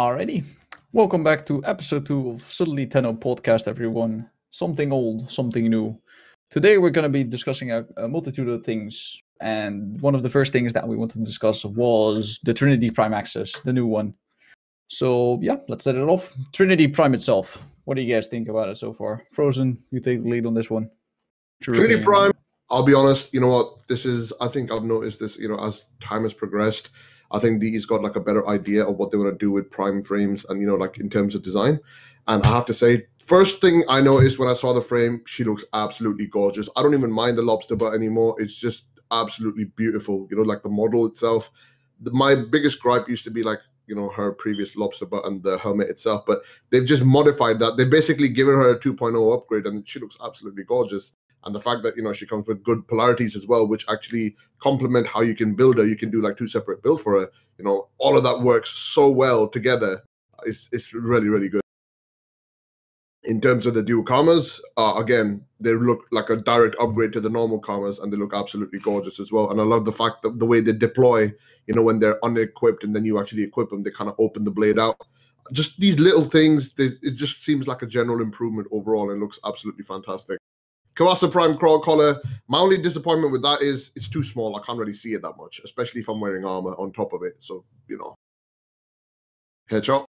Alrighty. Welcome back to episode two of Suddenly Tenno podcast, everyone. Something old, something new. Today we're going to be discussing a, a, multitude of things, and one of the first things that we wanted to discuss was the Trinity Prime Access, the new one. So yeah, let's set it off. Trinity Prime itself. What do you guys think about it so far? Frozen, you take the lead on this one. Trinity Prime. I'll be honest. You know what? This is. I think I've noticed this. You know, as time has progressed, I think DE's got like a better idea of what they want to do with Prime frames, and you know, like in terms of design. And I have to say, first thing I noticed when I saw the frame, she looks absolutely gorgeous. I don't even mind the lobster butt anymore. It's just absolutely beautiful. You know, like the model itself. The, my biggest gripe used to be like you know her previous lobster butt and the helmet itself but they've just modified that they've basically given her a 2.0 upgrade and she looks absolutely gorgeous and the fact that you know she comes with good polarities as well which actually complement how you can build her you can do like two separate builds for her you know all of that works so well together it's it's really really good in terms of the dual Kamas, uh, again, they look like a direct upgrade to the normal Kamas, and they look absolutely gorgeous as well. And I love the fact that the way they deploy, you know, when they're unequipped and then you actually equip them, they kind of open the blade out. Just these little things, they, it just seems like a general improvement overall and looks absolutely fantastic. Kavasa Prime Kubrow Collar, my only disappointment with that is it's too small. I can't really see it that much, especially if I'm wearing armor on top of it. So, you know. Headshot.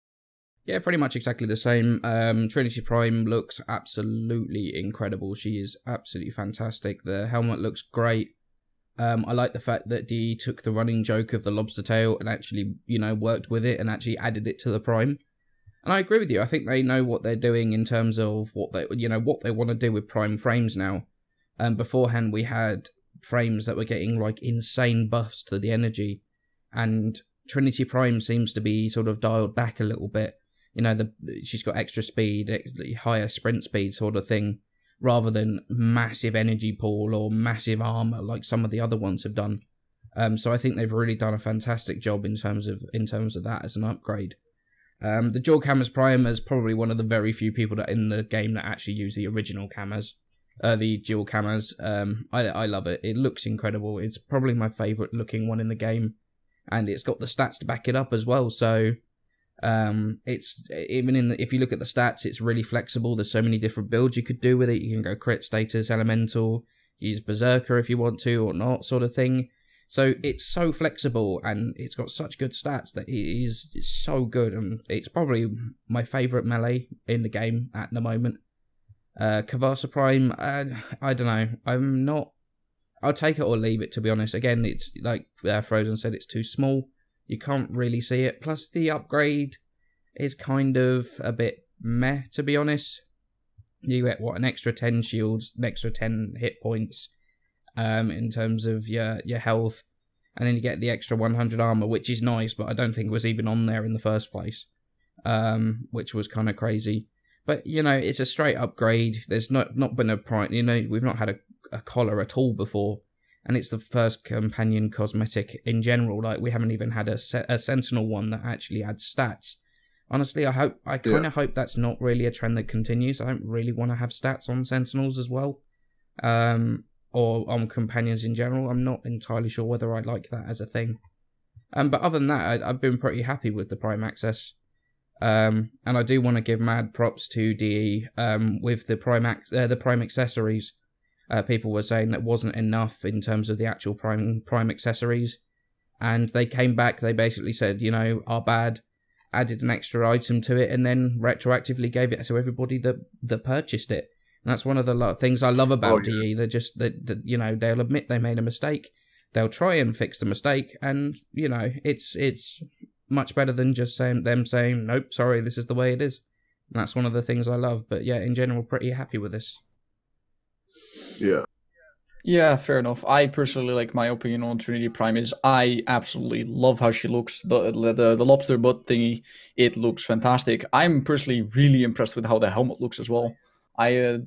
Yeah, pretty much exactly the same. Um, Trinity Prime looks absolutely incredible. She is absolutely fantastic. The helmet looks great. Um, I like the fact that DE took the running joke of the lobster tail and actually, you know, worked with it and actually added it to the Prime. And I agree with you. I think they know what they're doing in terms of what they, you know, what they want to do with Prime frames now. Um, beforehand, we had frames that were getting like insane buffs to the energy, and Trinity Prime seems to be sort of dialed back a little bit you know, the she's got extra speed, higher sprint speed sort of thing, rather than massive energy pool or massive armor like some of the other ones have done. Um, so I think they've really done a fantastic job in terms of in terms of that as an upgrade. Um, the dual Kamas prime is probably one of the very few people that in the game that actually use the original Kamas, uh, the dual Kamas. Um, I I love it. It looks incredible. It's probably my favorite looking one in the game, and it's got the stats to back it up as well. So um, it's even in the, if you look at the stats, it's really flexible. There's so many different builds you could do with it. You can go crit status, elemental, use berserker if you want to or not, sort of thing. So it's so flexible and it's got such good stats that it is so good and it's probably my favorite melee in the game at the moment. Uh, Kavasa Prime, uh, I don't know. I'm not. I'll take it or leave it to be honest. Again, it's like uh, Frozen said, it's too small. You can't really see it. Plus, the upgrade is kind of a bit meh, to be honest. You get what an extra ten shields, an extra ten hit points, um, in terms of your your health, and then you get the extra one hundred armor, which is nice, but I don't think was even on there in the first place, um, which was kind of crazy. But you know, it's a straight upgrade. There's not not been a price. You know, we've not had a, a collar at all before and it's the first companion cosmetic in general. Like we haven't even had a, a Sentinel one that actually adds stats. Honestly, I hope I kind of yeah. hope that's not really a trend that continues. I don't really want to have stats on Sentinels as well, um, or on companions in general. I'm not entirely sure whether I like that as a thing. Um, but other than that, I, have been pretty happy with the Prime Access. Um, and I do want to give mad props to DE um, with the Prime ac- uh, the Prime accessories uh, people were saying that wasn't enough in terms of the actual prime prime accessories, and they came back. They basically said, you know, our bad, added an extra item to it, and then retroactively gave it to everybody that that purchased it. And that's one of the lo- things I love about oh, yeah. DE. They're just that, that you know they'll admit they made a mistake. They'll try and fix the mistake, and you know it's it's much better than just saying them saying nope, sorry, this is the way it is. And that's one of the things I love. But yeah, in general, pretty happy with this. Yeah. Yeah, fair enough. I personally like my opinion on Trinity Prime is I absolutely love how she looks. The the, the lobster butt thingy, it looks fantastic. I'm personally really impressed with how the helmet looks as well. I uh,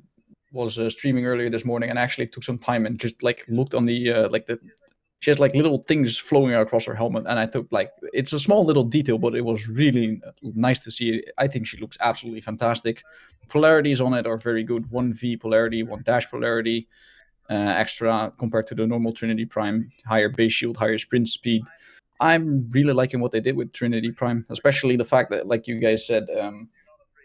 was uh, streaming earlier this morning and actually took some time and just like looked on the uh, like the she has like little things flowing across her helmet and i took like it's a small little detail but it was really nice to see. I think she looks absolutely fantastic. Polarities on it are very good. 1v polarity 1 dash polarity uh, extra compared to the normal trinity prime. Higher base shield higher sprint speed. I'm really liking what they did with Trinity Prime, especially the fact that, like you guys said, um,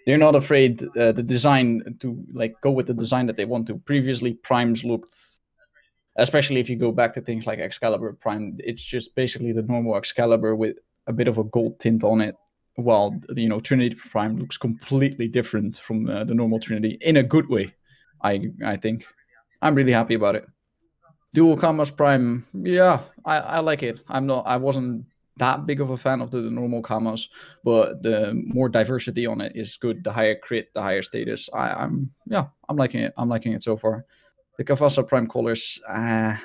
they're not afraid uh, the design to like go with the design that they want to. Previously, primes looked, especially if you go back to things like Excalibur Prime, it's just basically the normal Excalibur with a bit of a gold tint on it. While you know Trinity Prime looks completely different from uh, the normal Trinity in a good way. I I think I'm really happy about it. Dual Kamas Prime, yeah, I, I like it. I'm not. I wasn't that big of a fan of the, normal Kamas, but the more diversity on it is good. The higher crit, the higher status. I, am yeah, I'm liking it. I'm liking it so far. The Kavasa Prime colors, uh,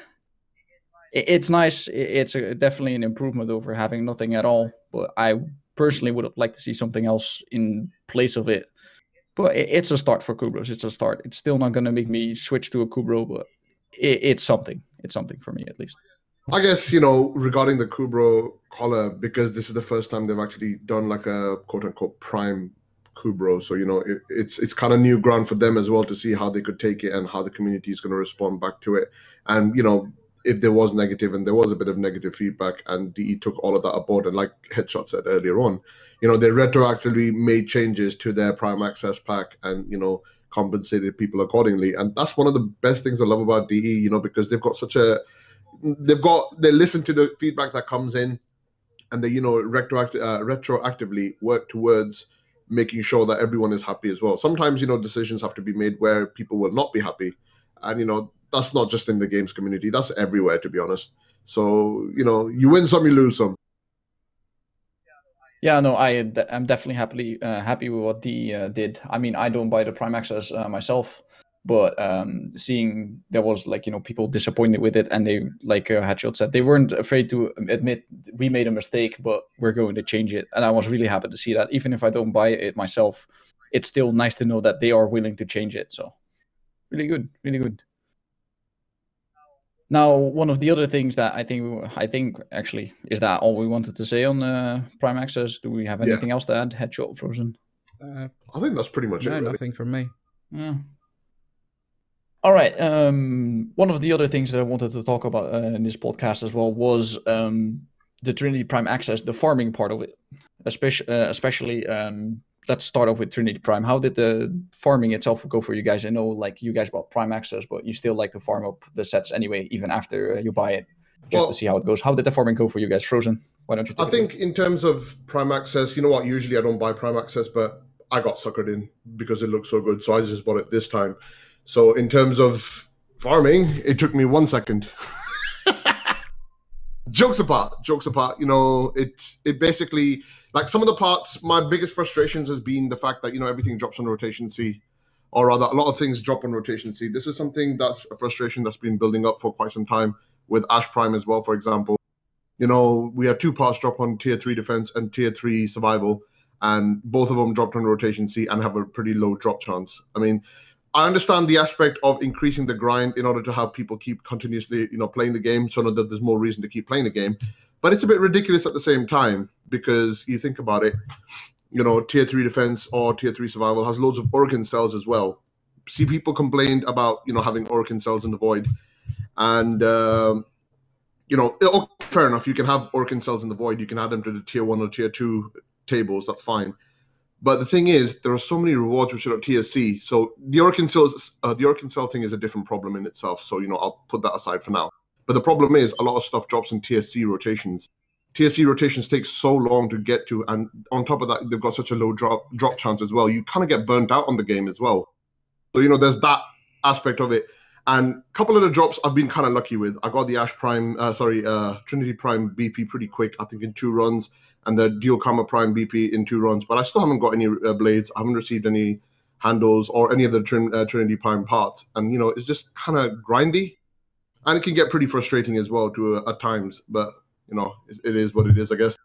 it, it's nice. It, it's a, definitely an improvement over having nothing at all. But I personally would like to see something else in place of it. But it, it's a start for Kubrows. It's a start. It's still not going to make me switch to a Kubrow, but it, it's something. It's something for me at least. I guess you know regarding the Kubrow collar because this is the first time they've actually done like a quote unquote prime Kubrow, So you know it, it's it's kind of new ground for them as well to see how they could take it and how the community is going to respond back to it. And you know if there was negative and there was a bit of negative feedback and DE took all of that aboard and like Headshot said earlier on, you know they retroactively made changes to their Prime Access pack and you know compensated people accordingly. And that's one of the best things I love about DE, you know, because they've got such a they've got they listen to the feedback that comes in and they you know retroact, uh, retroactively work towards making sure that everyone is happy as well. Sometimes you know decisions have to be made where people will not be happy. And you know that's not just in the games community. That's everywhere to be honest. So you know you win some you lose some. Yeah, no, I I'm definitely happily uh, happy with what D uh, did. I mean, I don't buy the Prime Access uh, myself, but um, seeing there was like you know people disappointed with it, and they like uh, Headshot said they weren't afraid to admit we made a mistake, but we're going to change it, and I was really happy to see that. Even if I don't buy it myself, it's still nice to know that they are willing to change it. So really good, really good. Now, one of the other things that I think I think actually is that all we wanted to say on uh, Prime Access. Do we have anything yeah. else to add? Headshot Frozen. Uh, I think that's pretty much no, it. No, nothing from me. Yeah. All right. Um, one of the other things that I wanted to talk about uh, in this podcast as well was um, the Trinity Prime Access, the farming part of it, especially. Uh, especially um, let's start off with Trinity Prime. How did the farming itself go for you guys? I know, like you guys bought Prime Access, but you still like to farm up the sets anyway, even after uh, you buy it, just well, to see how it goes. How did the farming go for you guys? Frozen. Why don't you? I think in terms of Prime Access, you know what? Usually I don't buy Prime Access, but I got suckered in because it looked so good, so I just bought it this time. So in terms of farming, it took me one second. jokes apart, jokes apart. You know, it it basically like some of the parts. My biggest frustrations has been the fact that you know everything drops on rotation C, or rather, a lot of things drop on rotation C. This is something that's a frustration that's been building up for quite some time with Ash Prime as well. For example, you know we had two parts drop on tier three defense and tier three survival, and both of them dropped on rotation C and have a pretty low drop chance. I mean, I understand the aspect of increasing the grind in order to have people keep continuously, you know, playing the game, so that there's more reason to keep playing the game. But it's a bit ridiculous at the same time because you think about it, you know, tier three defense or tier three survival has loads of Orokin cells as well. See, people complained about you know having Orokin cells in the void, and um, you know, it, fair enough. You can have Orokin cells in the void. You can add them to the tier one or tier two tables. That's fine. But the thing is, there are so many rewards which are at TSC. So the cells, uh, the cell thing is a different problem in itself. So you know, I'll put that aside for now. But the problem is, a lot of stuff drops in TSC rotations. TSC rotations take so long to get to, and on top of that, they've got such a low drop drop chance as well. You kind of get burnt out on the game as well. So you know, there's that aspect of it. And a couple of the drops I've been kind of lucky with. I got the Ash Prime, uh, sorry, uh, Trinity Prime BP pretty quick. I think in two runs and the Dual Kama Prime BP in two runs, but I still haven't got any uh, blades. I haven't received any handles or any of the Trin- uh, Trinity Prime parts, and you know it's just kind of grindy, and it can get pretty frustrating as well to uh, at times. But you know it is what it is, I guess.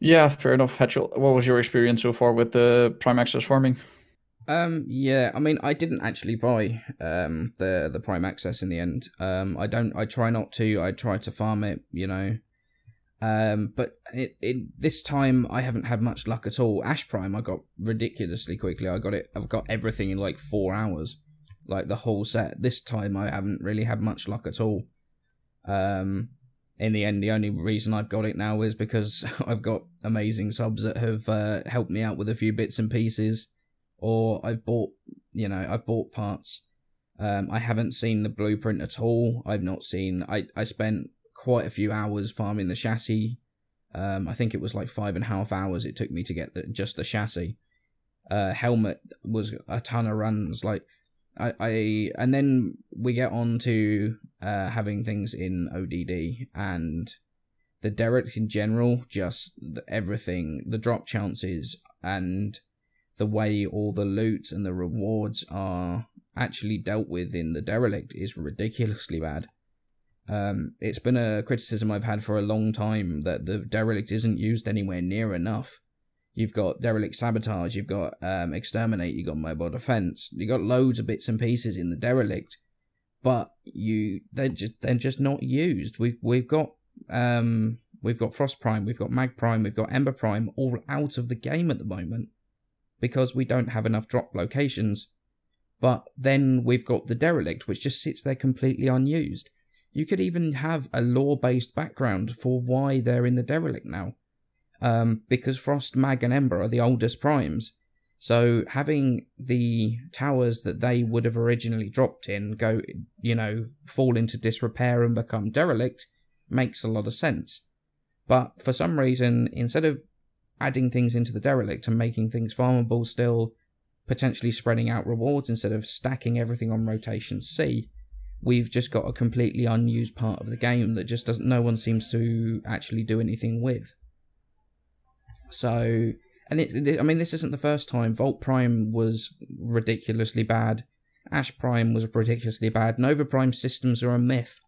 Yeah, fair enough. Headshot, what was your experience so far with the Prime Access farming? Um, yeah, I mean, I didn't actually buy um the the Prime Access in the end. Um, I don't. I try not to. I try to farm it. You know, um, but it, it, this time I haven't had much luck at all. Ash Prime I got ridiculously quickly. I got it. I've got everything in like four hours, like the whole set. This time I haven't really had much luck at all. Um, in the end, the only reason I've got it now is because I've got amazing subs that have uh, helped me out with a few bits and pieces, or I've bought, you know, I've bought parts. Um, I haven't seen the blueprint at all. I've not seen. I I spent quite a few hours farming the chassis. Um, I think it was like five and a half hours it took me to get the, just the chassis. Uh, helmet was a ton of runs. Like I, I and then we get on to uh, having things in ODD and the derelict in general, just everything, the drop chances and the way all the loot and the rewards are actually dealt with in the derelict is ridiculously bad. Um, it's been a criticism I've had for a long time that the derelict isn't used anywhere near enough. You've got derelict sabotage, you've got um, exterminate, you've got mobile defense, you've got loads of bits and pieces in the derelict, but you they're just they're just not used. We've we've got um we've got Frost Prime, we've got Mag Prime, we've got Ember Prime all out of the game at the moment because we don't have enough drop locations. But then we've got the derelict, which just sits there completely unused. You could even have a lore based background for why they're in the derelict now um, because Frost, Mag, and Ember are the oldest primes. So having the towers that they would have originally dropped in go, you know, fall into disrepair and become derelict makes a lot of sense. But for some reason, instead of adding things into the derelict and making things farmable still, potentially spreading out rewards instead of stacking everything on rotation C, we've just got a completely unused part of the game that just doesn't no one seems to actually do anything with. So, and it, it, I mean, this isn't the first time. Volt Prime was ridiculously bad. Ash Prime was ridiculously bad. Nova Prime systems are a myth.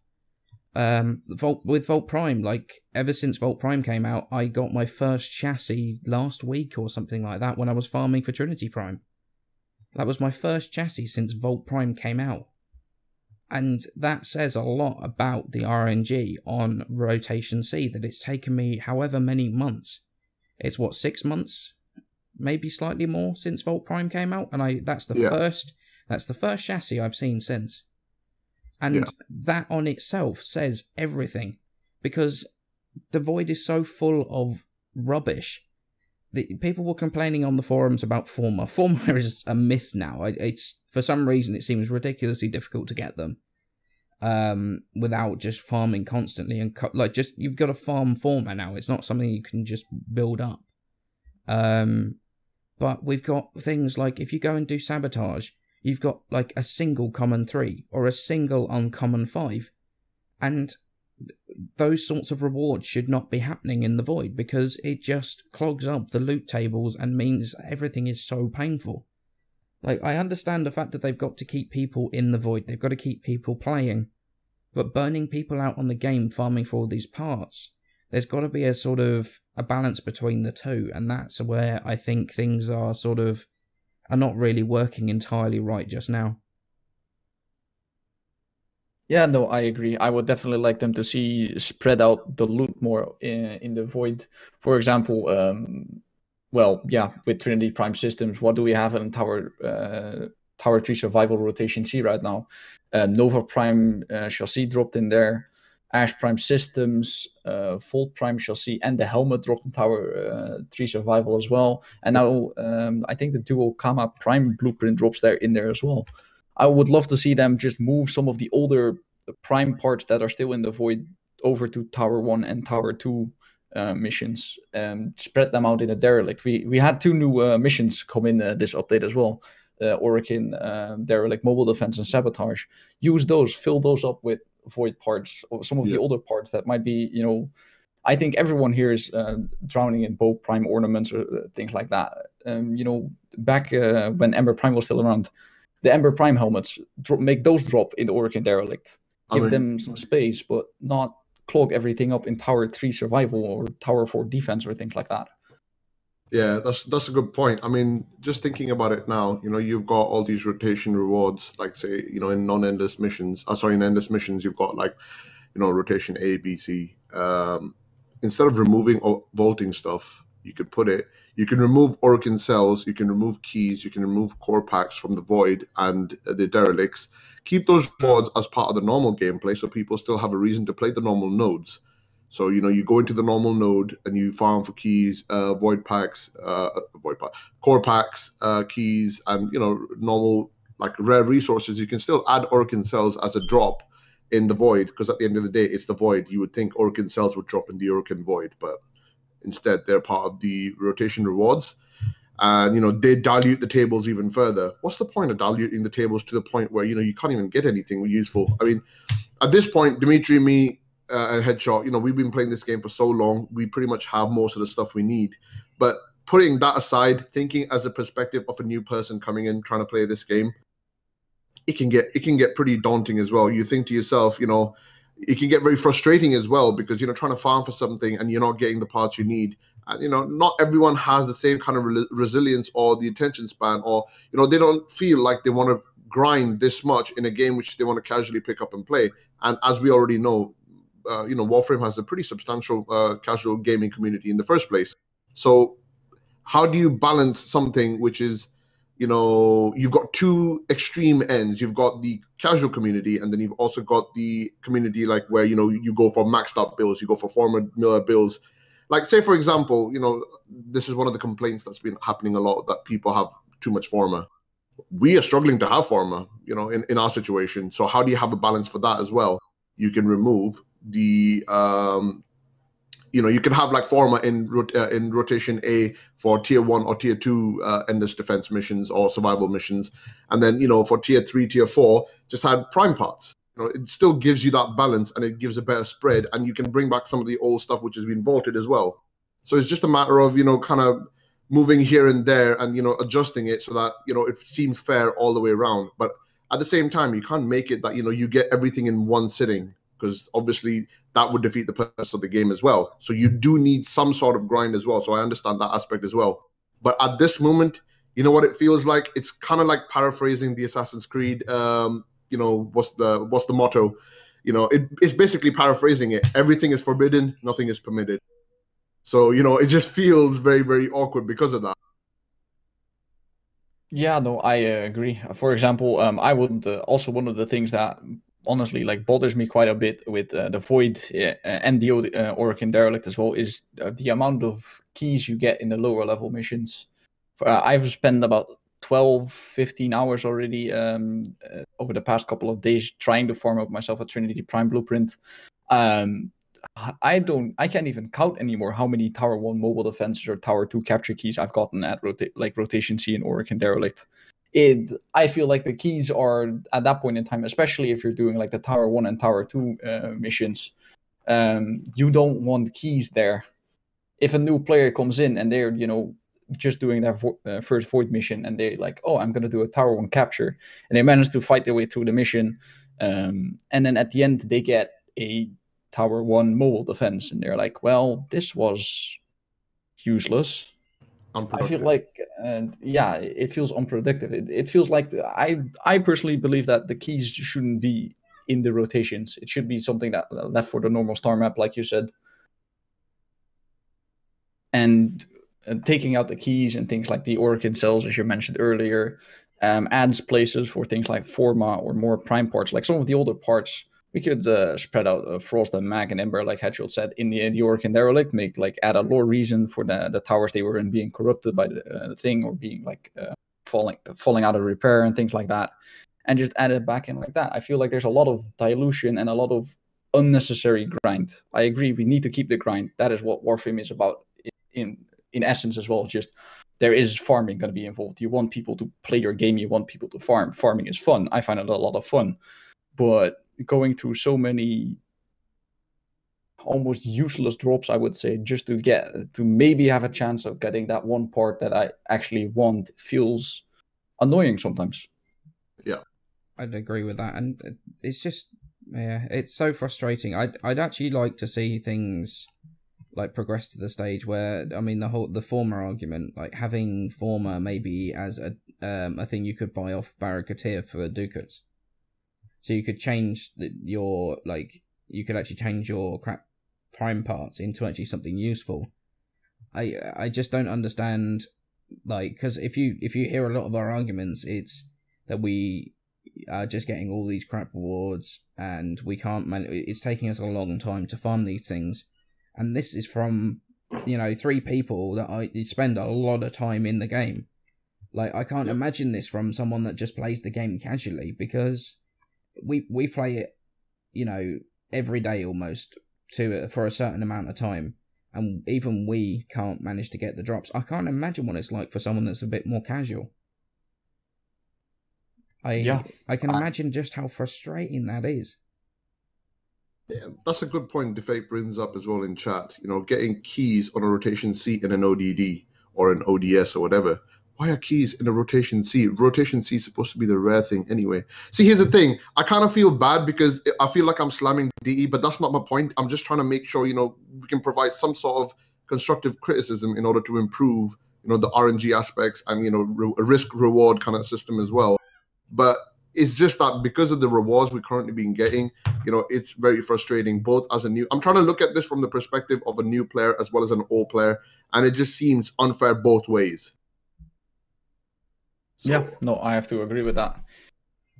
Um, Volt with Volt Prime, like ever since Volt Prime came out, I got my first chassis last week or something like that when I was farming for Trinity Prime. That was my first chassis since Volt Prime came out. And that says a lot about the RNG on Rotation C that it's taken me however many months it's what six months, maybe slightly more since Volt Prime came out, and I that's the yeah. first that's the first chassis I've seen since. And yeah. that on itself says everything because the void is so full of rubbish. The, people were complaining on the forums about Forma. Forma is a myth now. It's for some reason it seems ridiculously difficult to get them um, without just farming constantly and co- like just you've got a farm Forma now. It's not something you can just build up. Um, but we've got things like if you go and do sabotage, you've got like a single common three or a single uncommon five, and those sorts of rewards should not be happening in the void because it just clogs up the loot tables and means everything is so painful. Like, I understand the fact that they've got to keep people in the void, they've got to keep people playing. But burning people out on the game farming for all these parts, there's got to be a sort of a balance between the two, and that's where I think things are sort of are not really working entirely right just now. Yeah, no, I agree. I would definitely like them to see spread out the loot more in, in the void. For example, um, well, yeah, with Trinity Prime systems, what do we have in Tower uh, Tower Three Survival Rotation C right now? Uh, Nova Prime uh, chassis dropped in there, Ash Prime systems, uh, Volt Prime chassis, and the helmet dropped in Tower uh, Three Survival as well. And now um, I think the Duo Kama Prime blueprint drops there in there as well. I would love to see them just move some of the older Prime parts that are still in the void over to Tower One and Tower Two uh, missions and spread them out in a derelict. We we had two new uh, missions come in uh, this update as well. Uh, Orokin um, derelict mobile defense and sabotage. Use those, fill those up with void parts, or some of yeah. the older parts that might be, you know. I think everyone here is uh, drowning in both prime ornaments or uh, things like that. Um, you know, back when Ember Prime was still around, the Ember Prime helmets dro- make those drop in the Orokin derelict. Give I mean, them some space, but not clog everything up in Tower Three survival or Tower Four defense or things like that. Yeah, that's that's a good point. I mean, just thinking about it now, you know, you've got all these rotation rewards, like say, you know, in non-endless missions. Uh, sorry, in endless missions, you've got like, you know, rotation A, B, C. Um, instead of removing vaulting stuff, you could put it. You can remove Orokin cells. You can remove keys. You can remove core packs from the void and the derelicts. Keep those rewards as part of the normal gameplay, so people still have a reason to play the normal nodes. So you know, you go into the normal node and you farm for keys, uh, void packs, uh, void pack, core packs, uh, keys, and you know, normal like rare resources. You can still add Orokin cells as a drop in the void because at the end of the day, it's the void. You would think Orokin cells would drop in the Orokin void, but instead they're part of the rotation rewards. And you know they dilute the tables even further. What's the point of diluting the tables to the point where you know you can't even get anything useful? I mean, at this point, Dimitri, me, uh, and Headshot, you know, we've been playing this game for so long. We pretty much have most of the stuff we need. But putting that aside, thinking as a perspective of a new person coming in trying to play this game, it can get it can get pretty daunting as well. You think to yourself, you know, it can get very frustrating as well because you know trying to farm for something and you're not getting the parts you need. And you know, not everyone has the same kind of re- resilience or the attention span, or you know, they don't feel like they want to grind this much in a game which they want to casually pick up and play. And as we already know, uh, you know, Warframe has a pretty substantial uh, casual gaming community in the first place. So, how do you balance something which is, you know, you've got two extreme ends. You've got the casual community, and then you've also got the community like where you know you go for maxed out bills, you go for Forma Miller bills. Like, say for example, you know, this is one of the complaints that's been happening a lot that people have too much Forma. We are struggling to have Forma, you know, in, in our situation. So how do you have a balance for that as well? You can remove the um, you know you can have like Forma in rot- uh, in rotation A for tier one or tier two uh, endless defense missions or survival missions, and then you know for tier three, tier four, just had prime parts. You know, it still gives you that balance and it gives a better spread, and you can bring back some of the old stuff which has been vaulted as well. So it's just a matter of you know kind of moving here and there and you know adjusting it so that you know it seems fair all the way around. But at the same time, you can't make it that you know you get everything in one sitting because obviously that would defeat the purpose of the game as well. So you do need some sort of grind as well. So I understand that aspect as well. But at this moment, you know what it feels like? It's kind of like paraphrasing the Assassin's Creed. Um, you know what's the what's the motto? You know, it, it's basically paraphrasing it. Everything is forbidden, nothing is permitted. So you know, it just feels very very awkward because of that. Yeah, no, I uh, agree. For example, um, I would uh, also one of the things that honestly like bothers me quite a bit with uh, the void uh, and the uh, derelict as well is uh, the amount of keys you get in the lower level missions. Uh, I've spent about 12, 15 hours already um, uh, over the past couple of days trying to form up myself a Trinity Prime blueprint. Um, I don't, I can't even count anymore how many Tower One mobile defenses or Tower Two capture keys I've gotten at rota- like Rotation C and Derelict it i feel like the keys are at that point in time especially if you're doing like the tower one and tower two uh, missions um, you don't want keys there. If a new player comes in and they're you know just doing their vo- uh, first void mission and they're like oh i'm going to do a tower one capture and they manage to fight their way through the mission um, and then at the end they get a tower one mobile defense and they're like well this was useless I feel like, and yeah, it feels unproductive. It, it feels like I I personally believe that the keys shouldn't be in the rotations. It should be something that left for the normal star map, like you said. And uh, taking out the keys and things like the Orokin cells, as you mentioned earlier, um, adds places for things like Forma or more prime parts. Like some of the older parts we could uh, spread out uh, Frost and Mag and Ember, like Hedgehog said, in the, the Orokin Derelict, make like add a lore reason for the, the towers they were in being corrupted by the, uh, thing or being like uh, falling falling out of repair and things like that, and just add it back in like that. I feel like there's a lot of dilution and a lot of unnecessary grind. I agree, we need to keep the grind. That is what Warframe is about in in essence as well. Just there is farming going to be involved. You want people to play your game. You want people to farm. Farming is fun. I find it a lot of fun, but going through so many almost useless drops, I would say, just to get to maybe have a chance of getting that one part that I actually want feels annoying sometimes. Yeah, I'd agree with that, and it's just yeah, it's so frustrating. I'd I'd actually like to see things like progress to the stage where I mean the whole the Forma argument, like having Forma maybe as a um a thing you could buy off Baro Ki'Teer for ducats so you could change the, your like you could actually change your crap prime parts into actually something useful. I I just don't understand like because if you if you hear a lot of our arguments, it's that we are just getting all these crap rewards and we can't man- it's taking us a long time to farm these things and this is from you know three people that I spend a lot of time in the game. Like I can't imagine this from someone that just plays the game casually because we we play it, you know, every day almost to for a certain amount of time, and even we can't manage to get the drops. I can't imagine what it's like for someone that's a bit more casual. I Yeah. I can I- imagine just how frustrating that is. Yeah, that's a good point Defate brings up as well in chat. You know, getting keys on a rotation seat in an ODD or an ODS or whatever. Why are keys in a rotation C? Rotation C is supposed to be the rare thing anyway. See, here's the thing. I kind of feel bad because I feel like I'm slamming DE, but that's not my point. I'm just trying to make sure, you know, we can provide some sort of constructive criticism in order to improve, you know, the RNG aspects and, you know, re- a risk reward kind of system as well. But it's just that because of the rewards we're currently been getting, you know, it's very frustrating both as a new I'm trying to look at this from the perspective of a new player as well as an old player, and it just seems unfair both ways. So, Yeah, no, I have to agree with that.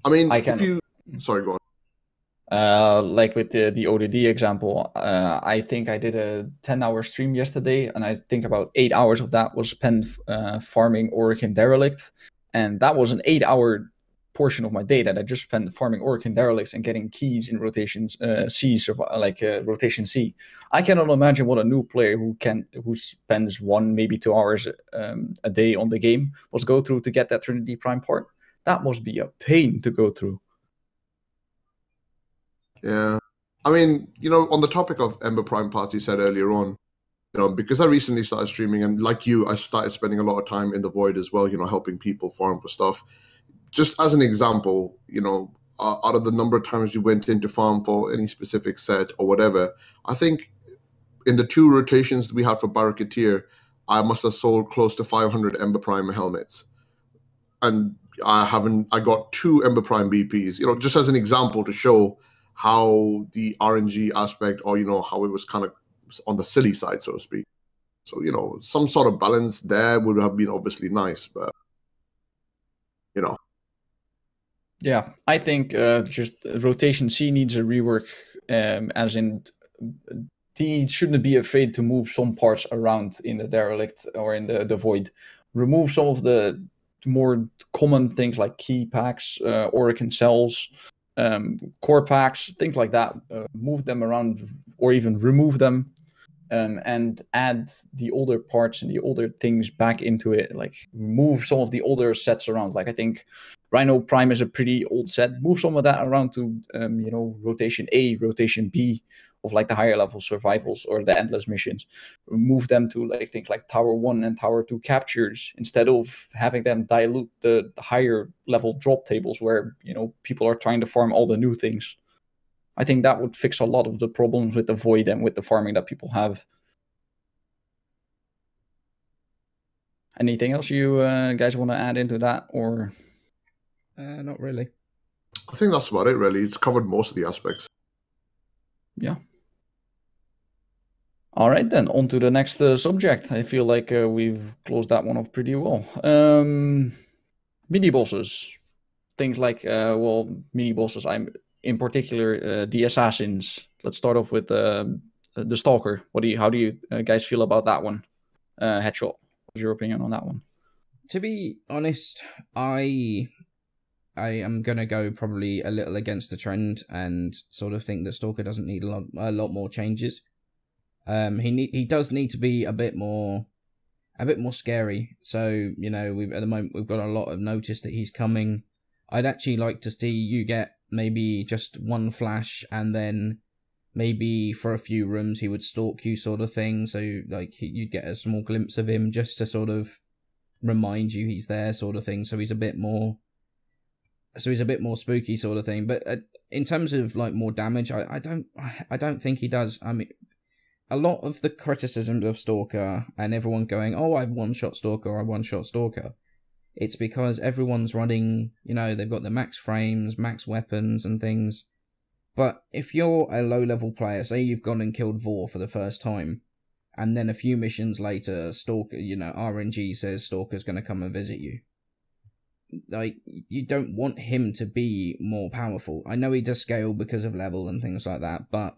I mean, I if can- you sorry, go on. Uh, like with the the ODD example, uh, I think I did a ten hour stream yesterday, and I think about eight hours of that was spent uh, farming Orokin Derelict, and that was an eight hour portion of my day that I just spent farming Orokin Derelicts and getting keys in rotations uh, C, survi- like uh, rotation C. I cannot imagine what a new player who can who spends one maybe two hours um, a day on the game was go through to get that Trinity Prime part. That must be a pain to go through. Yeah. I mean, you know, on the topic of Ember Prime parts you said earlier on, you know, because I recently started streaming and like you, I started spending a lot of time in the void as well, you know, helping people farm for stuff. Just as an example, you know, uh, out of the number of times you went into farm for any specific set or whatever, I think in the two rotations we had for Baro Ki'Teer, I must have sold close to 500 Ember Prime helmets. And I haven't, I got two Ember Prime BPs, you know, just as an example to show how the RNG aspect, or you know, how it was kind of on the silly side, so to speak. So you know, some sort of balance there would have been obviously nice, but you know, Yeah, I think uh, just rotation C needs a rework, um, as in he shouldn't be afraid to move some parts around in the derelict or in the, the void. Remove some of the more common things like key packs, uh, Orokin cells, um, core packs, things like that. Uh, move them around or even remove them. Um, and add the older parts and the older things back into it. Like move some of the older sets around. Like I think Rhino Prime is a pretty old set. Move some of that around to, um, you know, rotation A, rotation B of like the higher level survivals or the endless missions. Move them to like things like Tower One and Tower Two captures instead of having them dilute the, the higher level drop tables where you know people are trying to farm all the new things. I think that would fix a lot of the problems with the void and with the farming that people have. Anything else you uh, guys want to add into that, or Uh, not really. I think that's about it. Really, it's covered most of the aspects. Yeah. All right, then on to the next uh, subject. I feel like uh, we've closed that one off pretty well. Um, mini bosses, things like uh, well, mini bosses. I'm in particular uh, the assassins. Let's start off with uh, the stalker. What do you? How do you uh, guys feel about that one? Uh, Headshot. What's your opinion on that one? To be honest, I I am gonna go probably a little against the trend and sort of think that Stalker doesn't need a lot a lot more changes. Um, he need he does need to be a bit more a bit more scary. So you know, we've at the moment we've got a lot of notice that he's coming. I'd actually like to see you get maybe just one flash and then maybe for a few rooms he would stalk you sort of thing. So like you'd get a small glimpse of him just to sort of remind you he's there sort of thing. So he's a bit more so he's a bit more spooky sort of thing. But uh, in terms of like more damage, I, I don't I, I don't think he does. I mean, a lot of the criticisms of Stalker and everyone going, "Oh, I one shot Stalker, I one shot Stalker." It's because everyone's running, you know, they've got the max frames, max weapons, and things. But if you're a low level player, say you've gone and killed Vor for the first time, and then a few missions later, Stalker, you know, RNG says Stalker's going to come and visit you. Like, you don't want him to be more powerful. I know he does scale because of level and things like that, but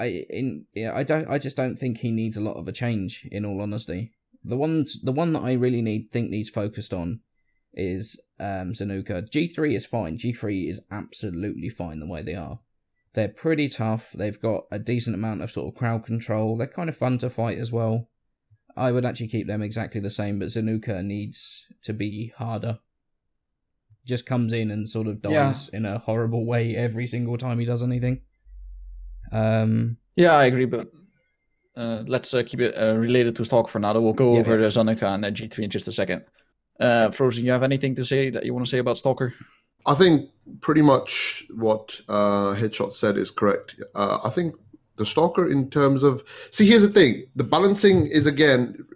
I in yeah, I don't I just don't think he needs a lot of a change. In all honesty, the ones the one that I really need think needs focused on is um Zanuka. G three is fine. G three is absolutely fine the way they are. They're pretty tough. They've got a decent amount of sort of crowd control. They're kind of fun to fight as well. I would actually keep them exactly the same, but Zanuka needs to be harder. Just comes in and sort of dies yeah. in a horrible way every single time he does anything. Um, yeah, I agree, but uh, let's uh, keep it uh, related to stock for now. We'll go yeah, over yeah. the Zanuka and the G3 in just a second. Uh, Frozen, you have anything to say that you want to say about Stalker? I think pretty much what uh, Headshot said is correct. Uh, I think the Stalker, in terms of. See, here's the thing the balancing is again,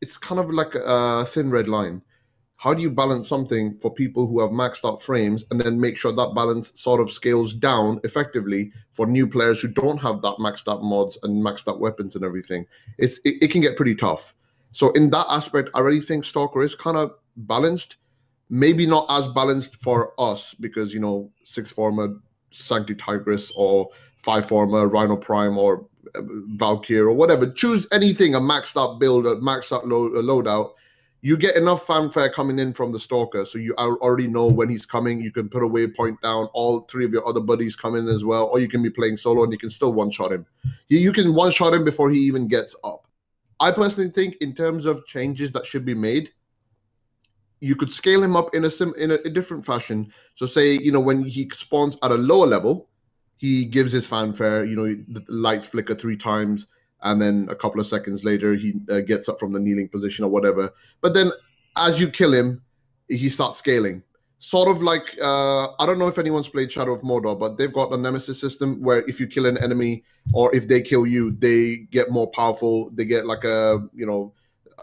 it's kind of like a thin red line how do you balance something for people who have maxed out frames and then make sure that balance sort of scales down effectively for new players who don't have that maxed out mods and maxed out weapons and everything? It's it, it can get pretty tough. So in that aspect i really think stalker is kind of balanced. Maybe not as balanced for us because you know six Forma sancti tigris or five Forma rhino prime or uh, valkyrie or whatever. Choose anything a maxed out build a maxed out load, a loadout you get enough fanfare coming in from the stalker, so you already know when he's coming. You can put a waypoint down. All three of your other buddies come in as well, or you can be playing solo and you can still one shot him. You, can one shot him before he even gets up. I personally think, in terms of changes that should be made, you could scale him up in a sim in a, a different fashion. So, say you know when he spawns at a lower level, he gives his fanfare. You know, the lights flicker three times and then a couple of seconds later he uh, gets up from the kneeling position or whatever. But then as you kill him, he starts scaling. Sort of like uh, I don't know if anyone's played Shadow of Mordor, but they've got a nemesis system where if you kill an enemy or if they kill you, they get more powerful. They get like a you know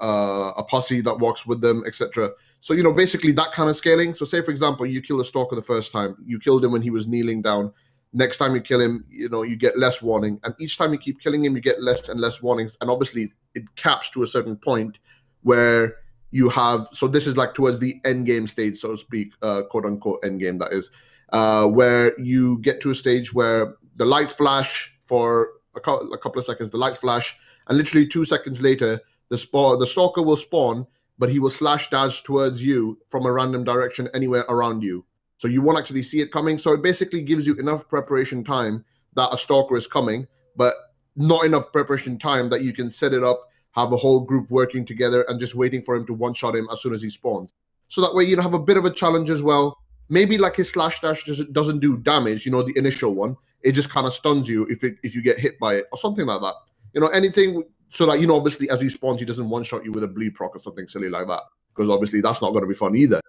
uh, a posse that walks with them, etc. So you know basically that kind of scaling. So say for example, you kill a stalker the first time, you killed him when he was kneeling down next time you kill him, you know, you get less warning. And each time you keep killing him, you get less and less warnings. And obviously, it caps to a certain point where you have. So this is like towards the end game stage, so to speak, uh, quote unquote end game. That is uh, where you get to a stage where the lights flash for a, co- a couple of seconds. The lights flash, and literally two seconds later, the spawn, the stalker will spawn, but he will slash dash towards you from a random direction anywhere around you. So you won't actually see it coming. So it basically gives you enough preparation time that a stalker is coming, but not enough preparation time that you can set it up, have a whole group working together and just waiting for him to one shot him as soon as he spawns. So that way you have a bit of a challenge as well. Maybe like his slash dash just doesn't do damage, you know, the initial one. It just kind of stuns you if it if you get hit by it or something like that. You know, anything so that you know obviously as he spawns he doesn't one shot you with a bleed proc or something silly like that. Because obviously that's not going to be fun either.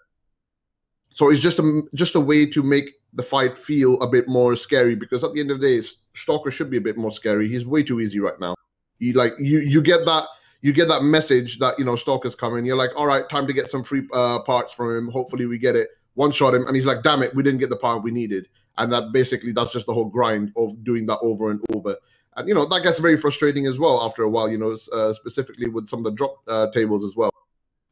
So it's just a just a way to make the fight feel a bit more scary because at the end of the day, Stalker should be a bit more scary. He's way too easy right now. You like you you get that you get that message that you know Stalker's coming. You're like, all right, time to get some free uh, parts from him. Hopefully we get it. One shot him, and he's like, damn it, we didn't get the part we needed. And that basically that's just the whole grind of doing that over and over. And you know that gets very frustrating as well after a while. You know, uh, specifically with some of the drop uh, tables as well.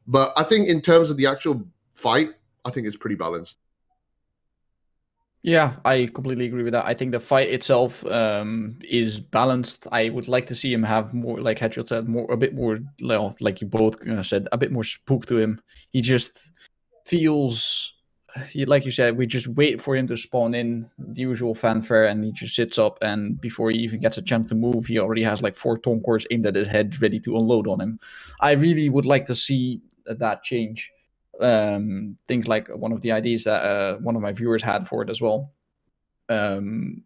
But I think in terms of the actual fight, I think it's pretty balanced. Yeah, I completely agree with that. I think the fight itself um, is balanced. I would like to see him have more, like Hedgehog said, more a bit more, like you both said, a bit more spook to him. He just feels, like you said, we just wait for him to spawn in the usual fanfare, and he just sits up, and before he even gets a chance to move, he already has like four tonkors aimed at his head, ready to unload on him. I really would like to see that change um, think like one of the ideas that uh, one of my viewers had for it as well. Um,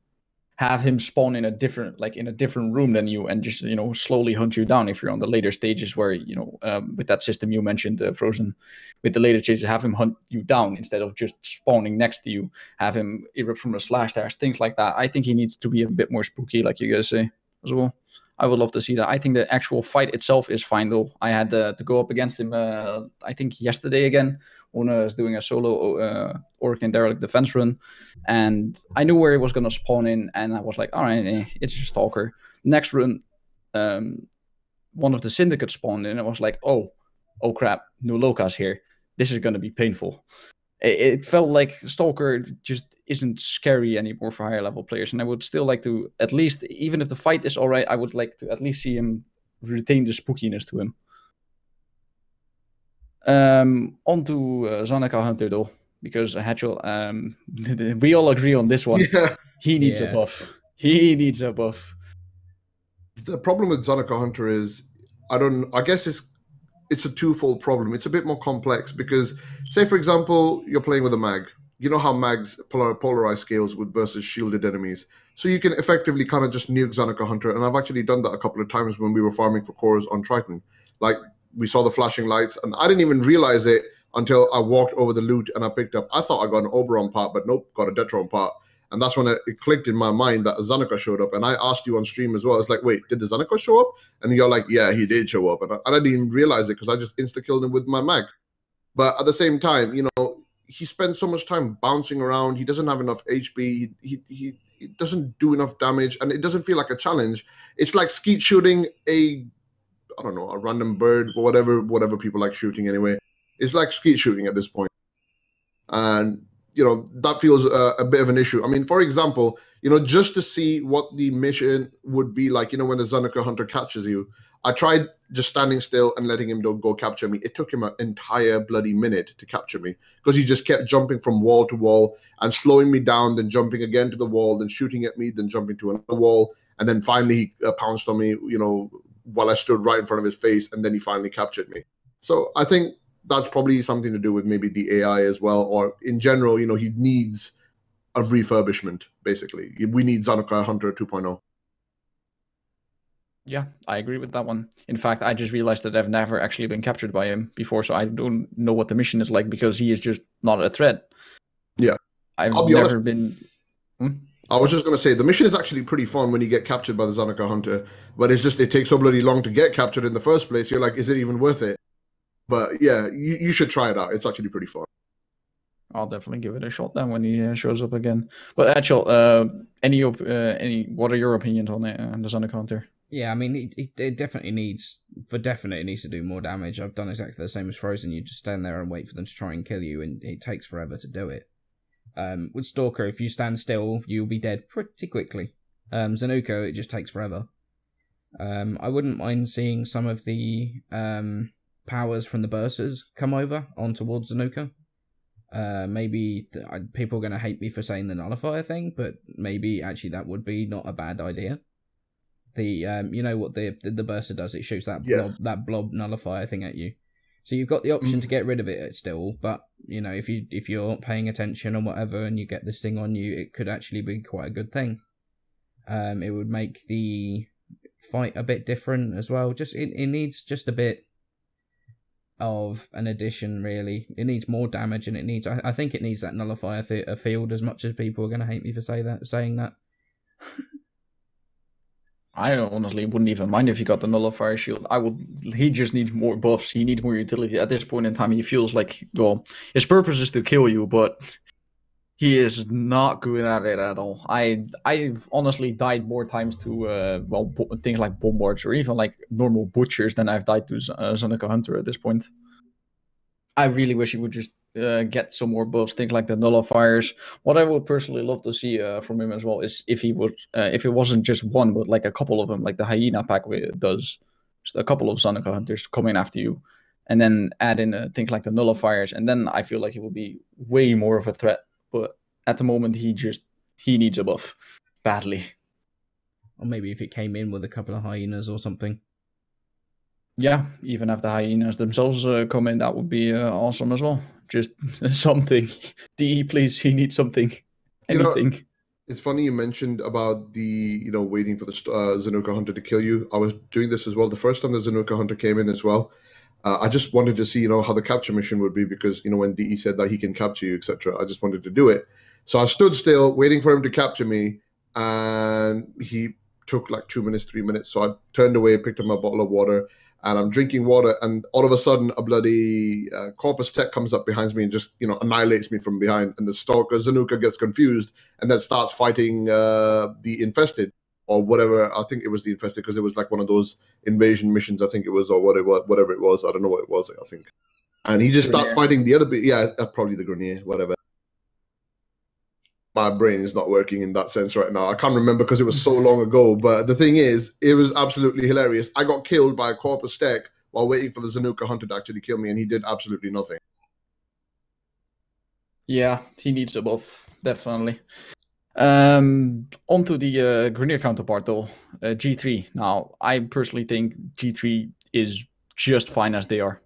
have him spawn in a different like in a different room than you and just you know slowly hunt you down if you're on the later stages where you know um, with that system you mentioned uh, frozen with the later stages have him hunt you down instead of just spawning next to you have him erupt from a slash dash things like that i think he needs to be a bit more spooky like you guys say as well I would love to see that. I think the actual fight itself is fine though. I had uh, to go up against him. Uh, I think yesterday again when I was doing a solo uh, Orokin Derelict defense run, and I knew where he was gonna spawn in, and I was like, all right, eh, it's just Stalker. Next run, um, one of the syndicates spawned in, and I was like, oh, oh crap, new Loka's here. This is gonna be painful. It, it felt like Stalker just isn't scary anymore for higher level players, and I would still like to at least, even if the fight is alright, I would like to at least see him retain the spookiness to him. Um, on to uh, Zanuka Hunter though, because Hatchel, um, we all agree on this one. Yeah. He needs Yeah. a buff. He needs a buff. The problem with Zanuka Hunter is, I don't. I guess it's it's a twofold problem. It's a bit more complex because, say for example, you're playing with a mag. You know how mags polar, polarize scales with versus shielded enemies, so you can effectively kind of just nuke Zanuka Hunter. And I've actually done that a couple of times when we were farming for cores on Triton. Like we saw the flashing lights, and I didn't even realize it until I walked over the loot and I picked up. I thought I got an Oberon part, but nope, got a Detron part. And that's when it, it clicked in my mind that Zanuka showed up. And I asked you on stream as well. It's like, wait, did the Zanuka show up? And you're like, yeah, he did show up. And I, and I didn't even realize it because I just insta killed him with my mag. But at the same time, you know, he spends so much time bouncing around. He doesn't have enough HP. He, he, he, he doesn't do enough damage. And it doesn't feel like a challenge. It's like skeet shooting a, I don't know, a random bird or whatever, whatever people like shooting anyway. It's like skeet shooting at this point. And you know that feels uh, a bit of an issue. I mean, for example, you know, just to see what the mission would be like, you know, when the Zanuka hunter catches you, I tried just standing still and letting him go, go capture me. It took him an entire bloody minute to capture me because he just kept jumping from wall to wall and slowing me down, then jumping again to the wall, then shooting at me, then jumping to another wall, and then finally he uh, pounced on me, you know, while I stood right in front of his face, and then he finally captured me. So I think that's probably something to do with maybe the AI as well, or in general, you know, he needs a refurbishment. Basically, we need Zanuka Hunter oh. 2.0. Yeah, I agree with that one. In fact, I just realized that I've never actually been captured by him before, so I don't know what the mission is like because he is just not a threat. Yeah. I've I'll be never honest- been. Hmm? I was just gonna say the mission is actually pretty fun when you get captured by the Zanuka Hunter, but it's just it takes so bloody long to get captured in the first place. You're like, is it even worth it? But yeah, you, you should try it out. It's actually pretty fun. I'll definitely give it a shot then when he uh, shows up again. But actual, uh, any op- uh, any what are your opinions on it, uh, the Zanuka Hunter? Yeah, I mean, it, it, it definitely needs, for definite, it needs to do more damage. I've done exactly the same as Frozen. You just stand there and wait for them to try and kill you, and it takes forever to do it. Um, with Stalker, if you stand still, you'll be dead pretty quickly. Um, Zanuka, it just takes forever. Um, I wouldn't mind seeing some of the um, powers from the Bursas come over on towards Zanuka. Uh, maybe th- I- people are going to hate me for saying the nullifier thing, but maybe actually that would be not a bad idea. The um, you know what the the, the burster does? It shoots that blob, Yes. that blob nullifier thing at you. So you've got the option to get rid of it still, but you know if you if you're paying attention or whatever, and you get this thing on you, it could actually be quite a good thing. Um, it would make the fight a bit different as well. Just it, it needs just a bit of an addition really it needs more damage and it needs i, I think it needs that nullifier th- field as much as people are going to hate me for say that saying that I honestly wouldn't even mind if he got the nullifier shield. I would. He just needs more buffs. He needs more utility. At this point in time, he feels like well, his purpose is to kill you, but he is not good at it at all. I I've honestly died more times to uh, well bo- things like bombards or even like normal butchers than I've died to uh, Hunter at this point. I really wish he would just uh, get some more buffs, things like the nullifiers. What I would personally love to see uh, from him as well is if he would, uh, if it wasn't just one, but like a couple of them, like the hyena pack does, just a couple of Zanuka hunters coming after you, and then add in uh, things like the nullifiers, and then I feel like he will be way more of a threat. But at the moment, he just he needs a buff badly. or maybe if it came in with a couple of hyenas or something Yeah, even if the hyenas themselves uh, come in, that would be uh, awesome as well. Just something. DE, please, he needs something. You know- It's funny you mentioned about the you know waiting for the st- uh, Zanuka hunter to kill you. I was doing this as well. The first time the Zanuka hunter came in as well, uh, I just wanted to see you know how the capture mission would be because you know when DE said that he can capture you etc. I just wanted to do it. So I stood still waiting for him to capture me, and he took like two minutes, three minutes. So I turned away, picked up my bottle of water, and I'm drinking water, and all of a sudden a bloody uh, Corpus Tech comes up behind me and just you know annihilates me from behind, and the stalker Zanuka gets confused and then starts fighting uh, the infested or whatever. I think it was the infested because it was like one of those invasion missions. I think it was or whatever, whatever it was. I don't know what it was. I think. and he just starts fighting the other bit. Yeah, uh, probably the Grineer, whatever. My brain is not working in that sense right now. I can't remember because it was so long ago. But the thing is, it was absolutely hilarious. I got killed by a Corpus Tech while waiting for the Zanuka Hunter to actually kill me, and he did absolutely nothing. Yeah, he needs a buff, definitely. Um, onto the uh, Grineer counterpart though, uh, G3. Now, I personally think G3 is just fine as they are.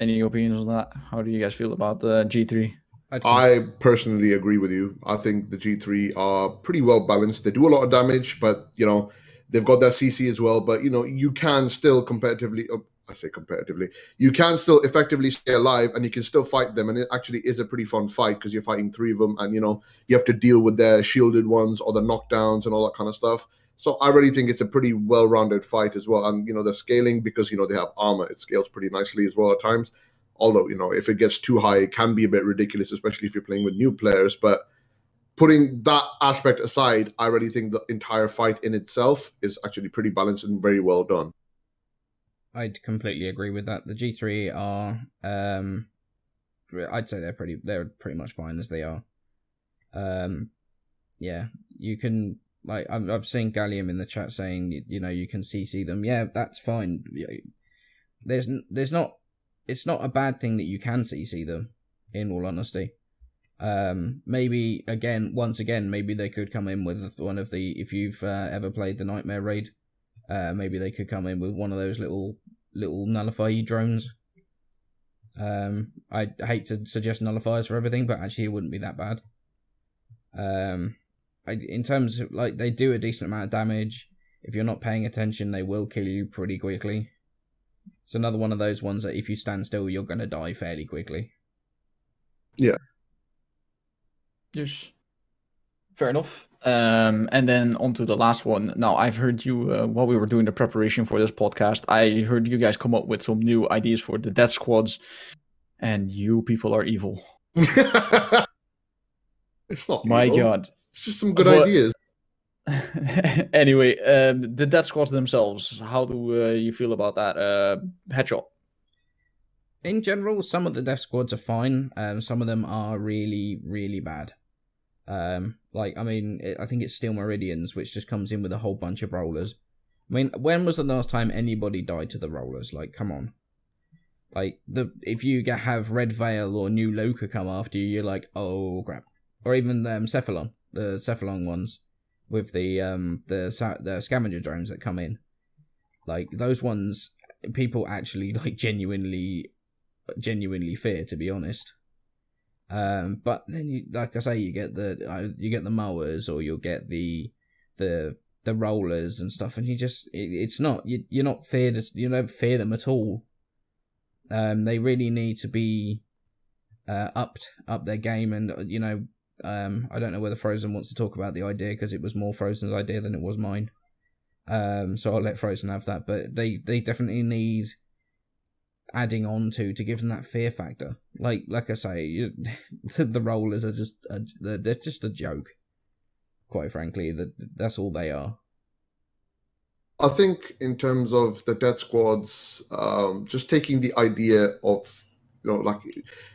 Any opinions on that? How do you guys feel about the uh, G3? I personally agree with you. I think the G3 are pretty well balanced. They do a lot of damage, but you know they've got their CC as well. But you know you can still competitively. I say competitively, you can still effectively stay alive and you can still fight them. And it actually is a pretty fun fight because you're fighting three of them and, you know, you have to deal with their shielded ones or the knockdowns and all that kind of stuff. So I really think it's a pretty well-rounded fight as well. And, you know, the scaling, because, you know, they have armor, it scales pretty nicely as well at times. Although, you know, if it gets too high, it can be a bit ridiculous, especially if you're playing with new players. But putting that aspect aside, I really think the entire fight in itself is actually pretty balanced and very well done. I'd completely agree with that. The G3 are, um, I'd say they're pretty, they're pretty much fine as they are. Um, yeah, you can like I've I've seen Gallium in the chat saying you, you know you can CC them. Yeah, that's fine. There's there's not it's not a bad thing that you can CC them. In all honesty, um, maybe again once again maybe they could come in with one of the if you've uh, ever played the Nightmare Raid, uh, maybe they could come in with one of those little little nullify drones. Um, I hate to suggest nullifiers for everything, but actually it wouldn't be that bad. Um, I, in terms of like they do a decent amount of damage. If you're not paying attention, they will kill you pretty quickly. It's another one of those ones that if you stand still, you're gonna die fairly quickly. Yeah. Yes. Fair enough. Um, and then on to the last one. Now, I've heard you, uh, while we were doing the preparation for this podcast, I heard you guys come up with some new ideas for the death squads, and you people are evil. it's not My evil. god. It's just some good ideas. anyway, um, the death squads themselves, how do uh, you feel about that? Uh, headshot. In general, some of the death squads are fine, um, some of them are really, really bad. Um, like, I mean, it, I think it's Steel Meridians, which just comes in with a whole bunch of rollers. I mean, when was the last time anybody died to the rollers? Like, come on. Like, the if you have Red Veil or New Loka come after you, you're like, oh crap. Or even um, Cephalon, the Cephalon ones with the um the the scavenger drones that come in. Like those ones, people actually like genuinely, genuinely fear. To be honest, um, but then you, like I say, you get the uh, you get the Moas, or you'll get the the the rollers and stuff, and you just it, it's not you you're not feared you don't fear them at all. Um, they really need to be uh, upped up their game, and you know, um, I don't know whether Frozen wants to talk about the idea because it was more Frozen's idea than it was mine. Um, so I'll let Frozen have that, but they they definitely need adding on to to give them that fear factor. Like like I say, you, the rollers are just a, they're just a joke. Quite frankly, that that's all they are. I think in terms of the death squads, um, just taking the idea of you know like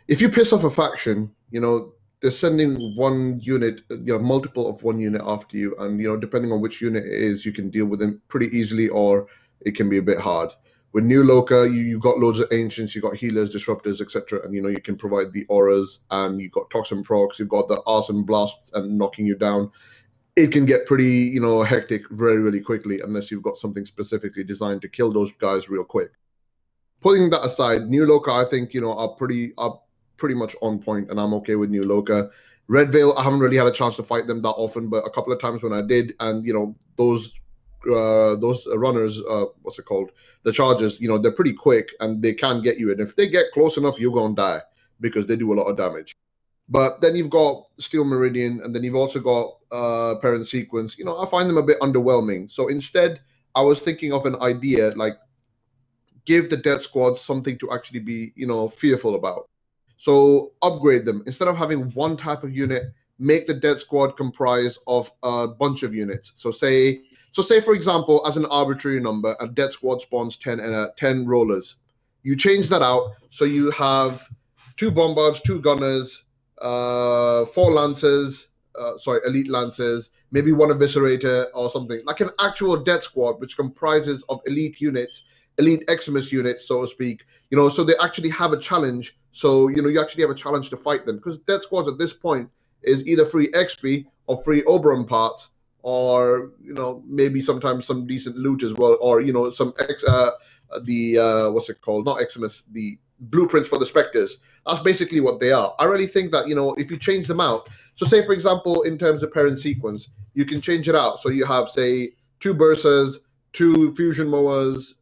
if you piss off a faction, you know they're sending one unit, you know, multiple of one unit after you, and you know depending on which unit it is, you can deal with them pretty easily, or it can be a bit hard with New Loka, you you got loads of ancients, you got healers, disruptors, etc. And you know you can provide the auras, and you've got toxin procs, you've got the arson blasts and knocking you down. It can get pretty you know hectic very really quickly unless you've got something specifically designed to kill those guys real quick. Putting that aside, New Loka I think you know are pretty are pretty much on point, and I'm okay with New Loka. Red Veil, I haven't really had a chance to fight them that often, but a couple of times when I did, and you know those uh, those runners, uh, what's it called? The charges, you know, they're pretty quick and they can get you. And if they get close enough, you're going to die because they do a lot of damage. But then you've got Steel Meridian, and then you've also got uh, Perrin Sequence. You know, I find them a bit underwhelming. So instead, I was thinking of an idea like give the Death Squad something to actually be, you know, fearful about. So upgrade them instead of having one type of unit. Make the Death Squad comprise of a bunch of units. So say so say for example, as an arbitrary number, a death squad spawns 10 and uh, 10 rollers. You change that out so you have two bombards, two gunners, uh, four lancers, uh, sorry, elite lancers, maybe one eviscerator or something like an actual death squad, which comprises of elite units, elite Eximus units, so to speak. You know, so they actually have a challenge. So you know, you actually have a challenge to fight them because death squads at this point is either free XP or free Oberon parts, or you know, maybe sometimes some decent loot as well, or you know, some ex uh, the uh, what's it called? Not Eximus, the blueprints for the specters. That's basically what they are. I really think that you know, if you change them out. So, say for example, in terms of Perrin Sequence, you can change it out. So you have say two bursas, two fusion Moas,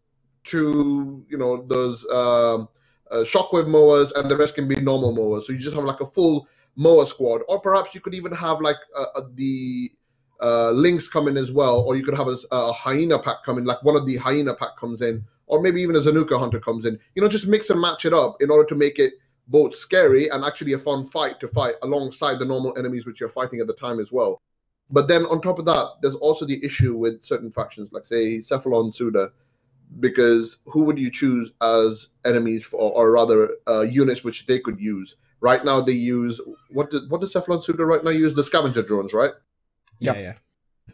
two you know those um, uh, shockwave Moas, and the rest can be normal Moas. So you just have like a full Moa squad, or perhaps you could even have like uh, uh the uh, links come in as well, or you could have a, a, hyena pack come in, like one of the hyena pack comes in, or maybe even a Zanuka hunter comes in. You know, just mix and match it up in order to make it both scary and actually a fun fight to fight alongside the normal enemies which you're fighting at the time as well. But then on top of that, there's also the issue with certain factions, like say Cephalon Suda, because who would you choose as enemies for, or rather uh, units which they could use? Right now, they use what did what does Cephalon Suda right now use? The scavenger drones, right? Yeah, yeah.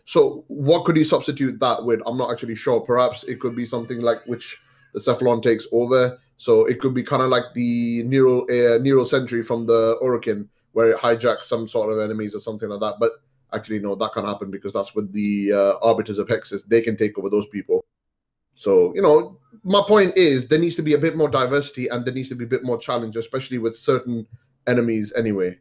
So what could you substitute that with? I'm not actually sure. Perhaps it could be something like which the Cephalon takes over. So it could be kind of like the neural uh, neural sentry from the Orokin, where it hijacks some sort of enemies or something like that. But actually, no, that can't happen because that's with the uh, arbiters of Hexis. They can take over those people. So you know, my point is there needs to be a bit more diversity and there needs to be a bit more challenge, especially with certain enemies. Anyway,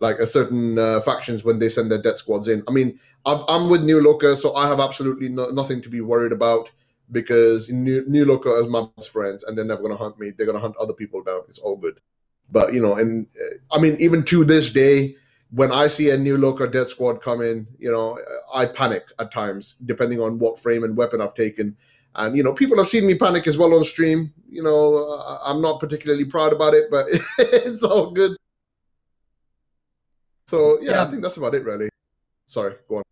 like a certain uh, factions when they send their death squads in. I mean, i am with New Loka, so I have absolutely no, nothing to be worried about because New, New Loka is my best friends and they're never going to hunt me. They're going to hunt other people down. It's all good. But, you know, and uh, I mean, even to this day, when I see a New Loka Death Squad come in, you know, I panic at times, depending on what frame and weapon I've taken. And, you know, people have seen me panic as well on stream. You know, I'm not particularly proud about it, but it's all good. So, yeah, yeah. I think that's about it, really. Sorry, go on.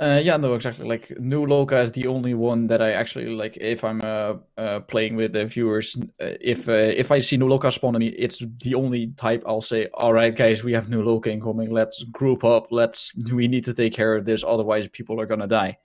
Uh, yeah, no, exactly. Like New Loka is the only one that I actually like. If I'm uh, uh playing with the viewers, uh, if uh, if I see New Loka spawn on me, it's the only type I'll say. All right, guys, we have New Loka incoming. Let's group up. Let's we need to take care of this. Otherwise, people are gonna die.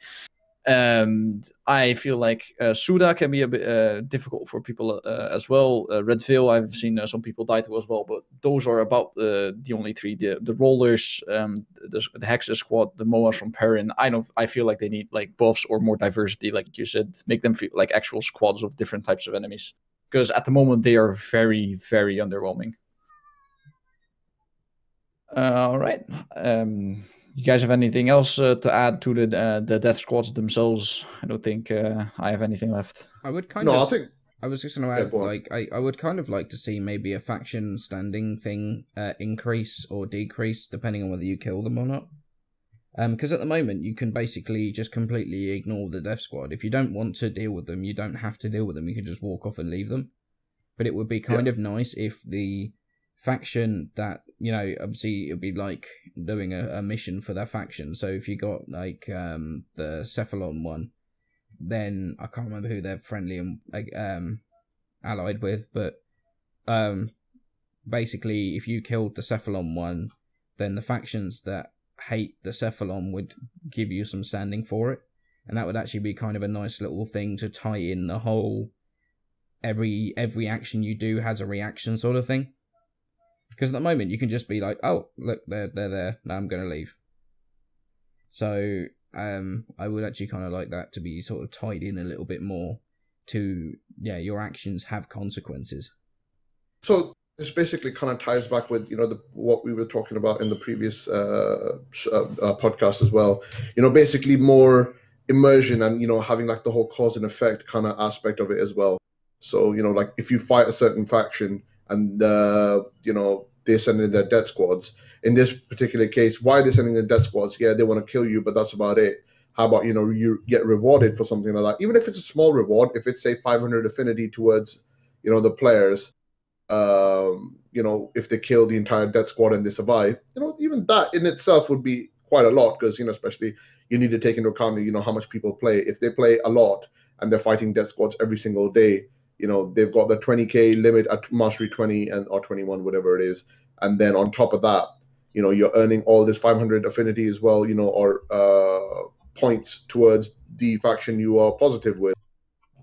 And I feel like uh, Suda can be a bit uh, difficult for people uh, as well. Red Veil, I've seen some people die to as well, but those are about the only three. The the rollers, um, the, the squad, the Moas from Perrin. I don't. I feel like they need like buffs or more diversity, like you said, make them feel like actual squads of different types of enemies. Because at the moment they are very very underwhelming. All right. Um, you guys have anything else uh, to add to the uh, the death squads themselves? I don't think uh, I have anything left. I would kind no, of. I think. I was just going to add, yeah, like, I, I would kind of like to see maybe a faction standing thing uh, increase or decrease depending on whether you kill them or not. Because um, at the moment, you can basically just completely ignore the death squad. If you don't want to deal with them, you don't have to deal with them. You can just walk off and leave them. But it would be kind yeah. of nice if the faction that you know obviously it'd be like doing a, a mission for that faction. So if you got like um the cephalon one then i can't remember who they're friendly and um allied with but um basically if you killed the cephalon one then the factions that hate the cephalon would give you some standing for it. And that would actually be kind of a nice little thing to tie in the whole every every action you do has a reaction sort of thing because at the moment you can just be like, oh, look, they're they're there. Now I'm going to leave. So um, I would actually kind of like that to be sort of tied in a little bit more to yeah, your actions have consequences. So this basically kind of ties back with you know the, what we were talking about in the previous uh, uh, uh, podcast as well. You know, basically more immersion and you know having like the whole cause and effect kind of aspect of it as well. So you know, like if you fight a certain faction and uh, you know they're sending their death squads. In this particular case, why they're sending their death squads? Yeah, they want to kill you, but that's about it. How about you know you get rewarded for something like that? Even if it's a small reward, if it's say 500 affinity towards you know the players, um, you know if they kill the entire death squad and they survive, you know even that in itself would be quite a lot because you know especially you need to take into account you know how much people play. If they play a lot and they're fighting death squads every single day, you know they've got the 20k limit at mastery 20 and or 21 whatever it is. And then on top of that you know you're earning all this 500 affinity as well you know or uh, points towards the faction you are positive with.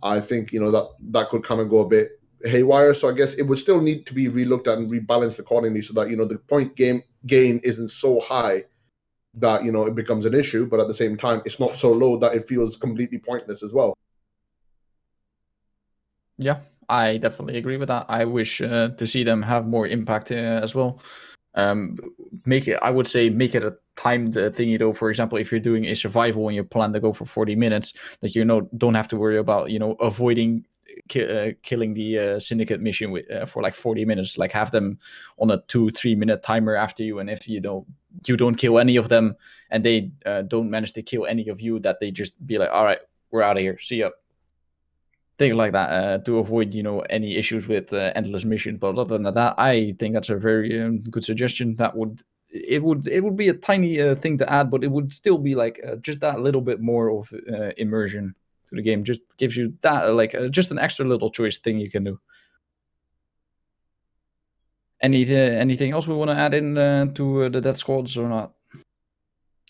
I think you know that that could kind of go a bit haywire. So i guess it would still need to be relooked at and rebalanced accordingly so that you know the point game gain isn't so high that you know it becomes an issue but at the same time it's not so low that it feels completely pointless as well yeah i definitely agree with that. I wish uh, to see them have more impact uh, as well. Um, make it i would say make it a timed uh, thingy though. For example if you're doing a survival and you plan to go for 40 minutes that you know don't have to worry about you know avoiding ki- uh, killing the uh, syndicate mission with, uh, for like 40 minutes. Like have them on a two three minute timer after you. And if you know you don't kill any of them and they don't manage to kill any of you that they just be like all right we're out of here. See ya things like that uh, to avoid you know any issues with uh, endless missions. But other than that i think that's a very um, good suggestion that would it would it would be a tiny uh, thing to add but it would still be like uh, just that little bit more of uh, immersion to the game. Just gives you that uh, like uh, just an extra little choice thing you can do. Any anything else we want to add in uh, to uh, the death squads or not?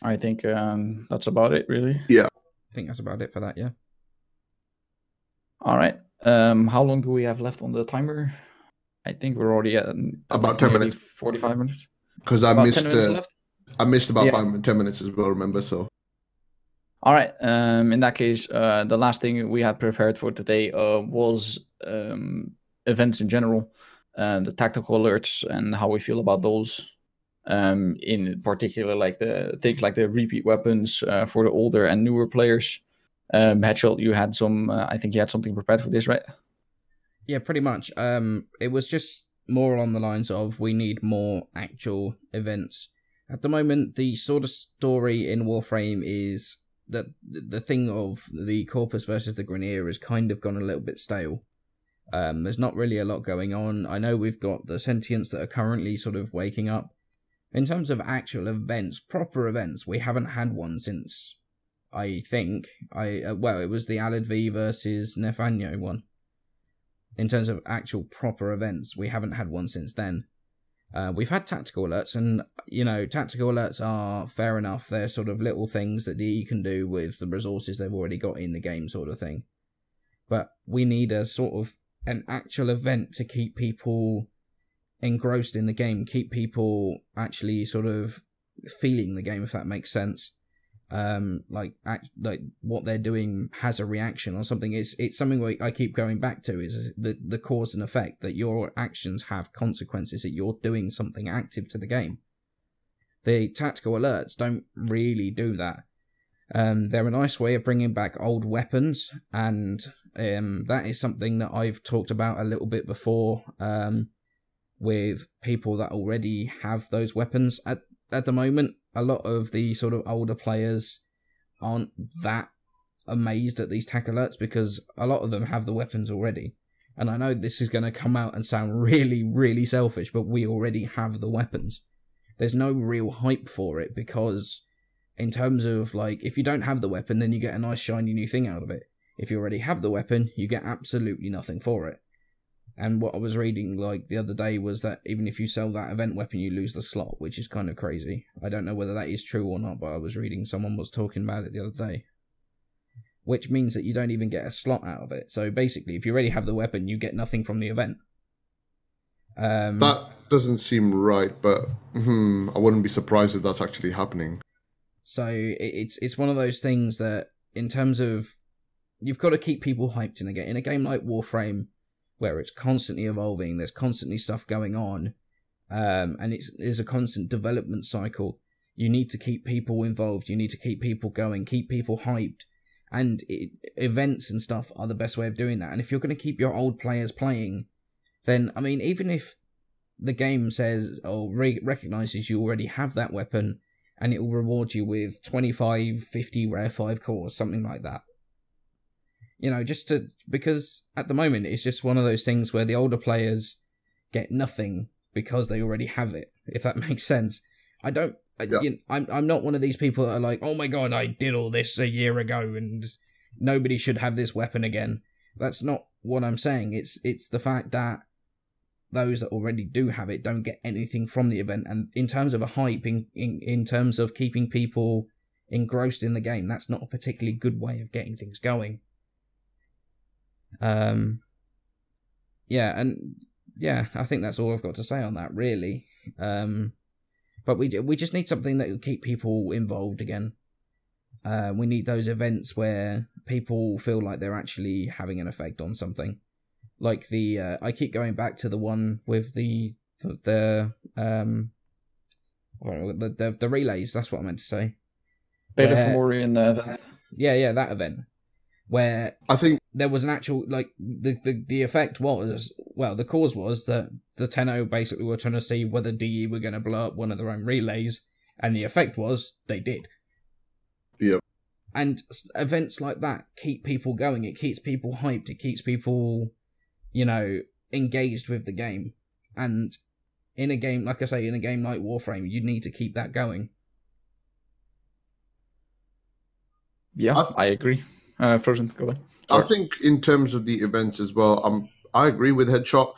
I think um, that's about it really. Yeah, I think that's about it for that. Yeah. All right um how long do we have left on the timer i think we're already at About 10 minutes. 45 minutes because i about missed 10 minutes uh, left i missed about Yeah. five ten minutes as well remember so All right. Um, in that case, uh, the last thing we had prepared for today uh, was um, events in general, uh, the tactical alerts and how we feel about those. Um, in particular, like the things like the repeat weapons uh, for the older and newer players. Um, you had some. Uh, I think you had something prepared for this, right? Yeah, pretty much. Um, it was just more along the lines of we need more actual events. At the moment, the sort of story in Warframe is that the thing of the Corpus versus the Grineer has kind of gone a little bit stale. Um, there's not really a lot going on. I know we've got the sentients that are currently sort of waking up. In terms of actual events, proper events, we haven't had one since I think I uh, well, it was the Alad V versus Nef Anyo one in terms of actual proper events, we haven't had one since then. Uh, we've had tactical alerts, and you know, tactical alerts are fair enough. They're sort of little things that DE can do with the resources they've already got in the game, sort of thing. But we need a sort of an actual event to keep people engrossed in the game, keep people actually sort of feeling the game, if that makes sense um like act like what they're doing has a reaction or something. It's it's something i keep going back to is the the cause and effect that your actions have consequences that you're doing something active to the game. The tactical alerts don't really do that. Um they're a nice way of bringing back old weapons and um that is something that i've talked about a little bit before um with people that already have those weapons. At at the moment a lot of the sort of older players aren't that amazed at these tack alerts because a lot of them have the weapons already. And I know this is going to come out and sound really, really selfish, but we already have the weapons. There's no real hype for it because, in terms of like, if you don't have the weapon, then you get a nice shiny new thing out of it. If you already have the weapon, you get absolutely nothing for it. And what I was reading like the other day was that even if you sell that event weapon, you lose the slot, which is kind of crazy. I don't know whether that is true or not, but I was reading someone was talking about it the other day. Which means that you don't even get a slot out of it. So basically, if you already have the weapon, you get nothing from the event. Um, that doesn't seem right but hmm, i wouldn't be surprised if that's actually happening So it's it's one of those things that in terms of you've got to keep people hyped in a game in a game like Warframe, where it's constantly evolving, there's constantly stuff going on, um, and it's there's a constant development cycle. You need to keep people involved. You need to keep people going, keep people hyped, and it, events and stuff are the best way of doing that. And if you're going to keep your old players playing, then I mean, even if the game says or re- recognizes you already have that weapon and it will reward you with 25 50 rare 5 cores something like that you know just to because at the moment it's just one of those things where the older players get nothing because they already have it if that makes sense i don't I, Yeah. you know, I'm, I'm not one of these people that are like oh my god i did all this a year ago and nobody should have this weapon again That's not what I'm saying. It's it's the fact that those that already do have it don't get anything from the event. And in terms of a hype, in, in, in terms of keeping people engrossed in the game, that's not a particularly good way of getting things going. Um, yeah, and yeah, I think that's all I've got to say on that, really. Um, but we we just need something that will keep people involved again. Uh, we need those events where people feel like they're actually having an effect on something. Like the uh, I keep going back to the one with the the, the um the, the the relays. That's what I meant to say. Beta Fomori the event. Yeah, yeah, that event where I think there was an actual like the, the the effect was well the cause was that the Tenno basically were trying to see whether DE were going to blow up one of their own relays, and the effect was they did. Yep. And events like that keep people going. It keeps people hyped. It keeps people, you know, engaged with the game. And in a game, like I say, in a game like Warframe, you need to keep that going. Yeah, I, th- I agree. Uh, Frozen, go on. I think in terms of the events as well, um, I agree with Headshot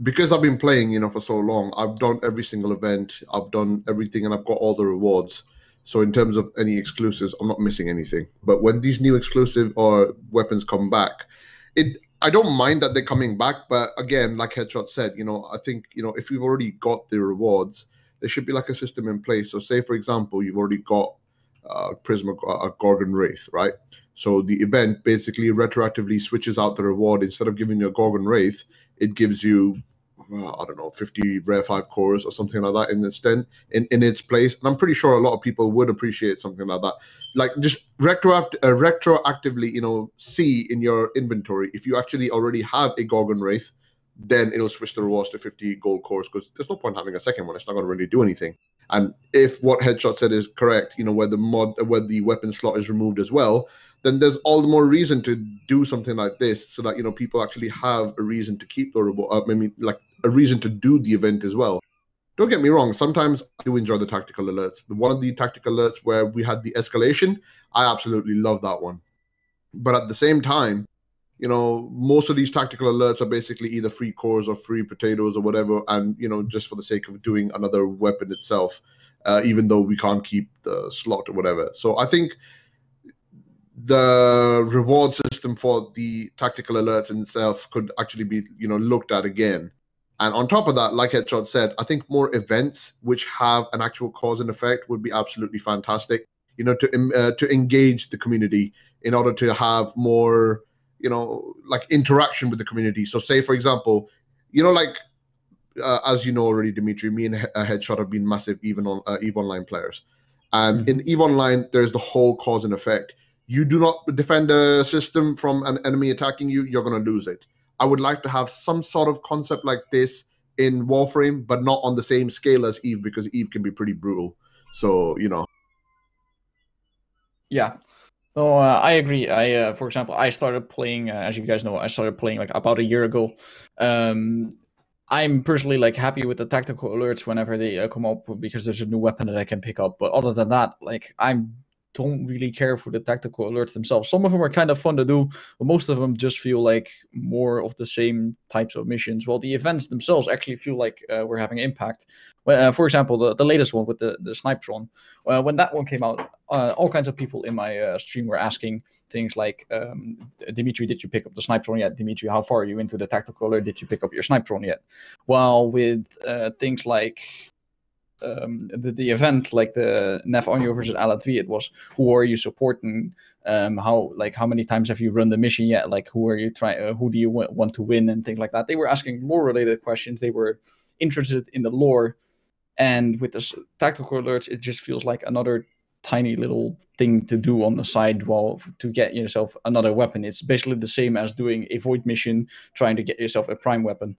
because I've been playing, you know, for so long. I've done every single event. I've done everything, and I've got all the rewards. So in terms of any exclusives, I'm not missing anything. But when these new exclusive or weapons come back, it I don't mind that they're coming back. But again, like Headshot said, you know, I think you know if you've already got the rewards, there should be like a system in place. So say for example, you've already got uh, Prisma, uh, Gorgon Wraith, right? So the event basically retroactively switches out the reward. Instead of giving you a Gorgon Wraith, it gives you, I don't know, 50 rare five cores or something like that in its in, in its place. And I'm pretty sure a lot of people would appreciate something like that. Like just retroact- uh, retroactively, you know, see in your inventory if you actually already have a Gorgon Wraith, then it'll switch the rewards to 50 gold cores because there's no point having a second one. It's not going to really do anything. And if what Headshot said is correct, you know, where the mod, where the weapon slot is removed as well, then there's all the more reason to do something like this so that you know people actually have a reason to keep the robot uh, maybe like a reason to do the event as well. Don't get me wrong sometimes i do enjoy the tactical alerts. The one of the tactical alerts where we had the escalation i absolutely love that one. But at the same time you know most of these tactical alerts are basically either free cores or free potatoes or whatever and you know just for the sake of doing another weapon itself uh, even though we can't keep the slot or whatever. So i think the reward system for the tactical alerts itself could actually be you know looked at again. And on top of that like headshot said i think more events which have an actual cause and effect would be absolutely fantastic you know to uh, to engage the community in order to have more you know like interaction with the community. So say for example you know like uh, as you know already dimitri me and uh, headshot have been massive even on uh, eve online players. And mm-hmm. in eve online there's the whole cause and effect you do not defend a system from an enemy attacking you, you're going to lose it. I would like to have some sort of concept like this in Warframe, but not on the same scale as Eve because Eve can be pretty brutal. So, you know. Yeah. No, uh, I agree. I, uh, for example, I started playing, uh, as you guys know, I started playing like about a year ago. Um, I'm personally like happy with the tactical alerts whenever they uh, come up because there's a new weapon that I can pick up. But other than that, like I'm don't really care for the tactical alerts themselves. Some of them are kind of fun to do, but most of them just feel like more of the same types of missions. While the events themselves actually feel like uh, we're having impact. Well, uh, for example, the, the latest one with the the Snipetron, uh, when that one came out, uh, all kinds of people in my uh, stream were asking things like, um, "Dimitri, did you pick up the Snipetron yet? Dimitri, how far are you into the tactical alert? Did you pick up your Snipetron yet?" While with uh, things like um, the, the event like the Nef Anyo versus Alad V, it was who are you supporting? Um, how like how many times have you run the mission yet? Like who are you trying? Uh, who do you w- want to win and things like that? They were asking lore related questions. They were interested in the lore, and with the tactical alerts, it just feels like another tiny little thing to do on the side while to get yourself another weapon. It's basically the same as doing a void mission, trying to get yourself a prime weapon.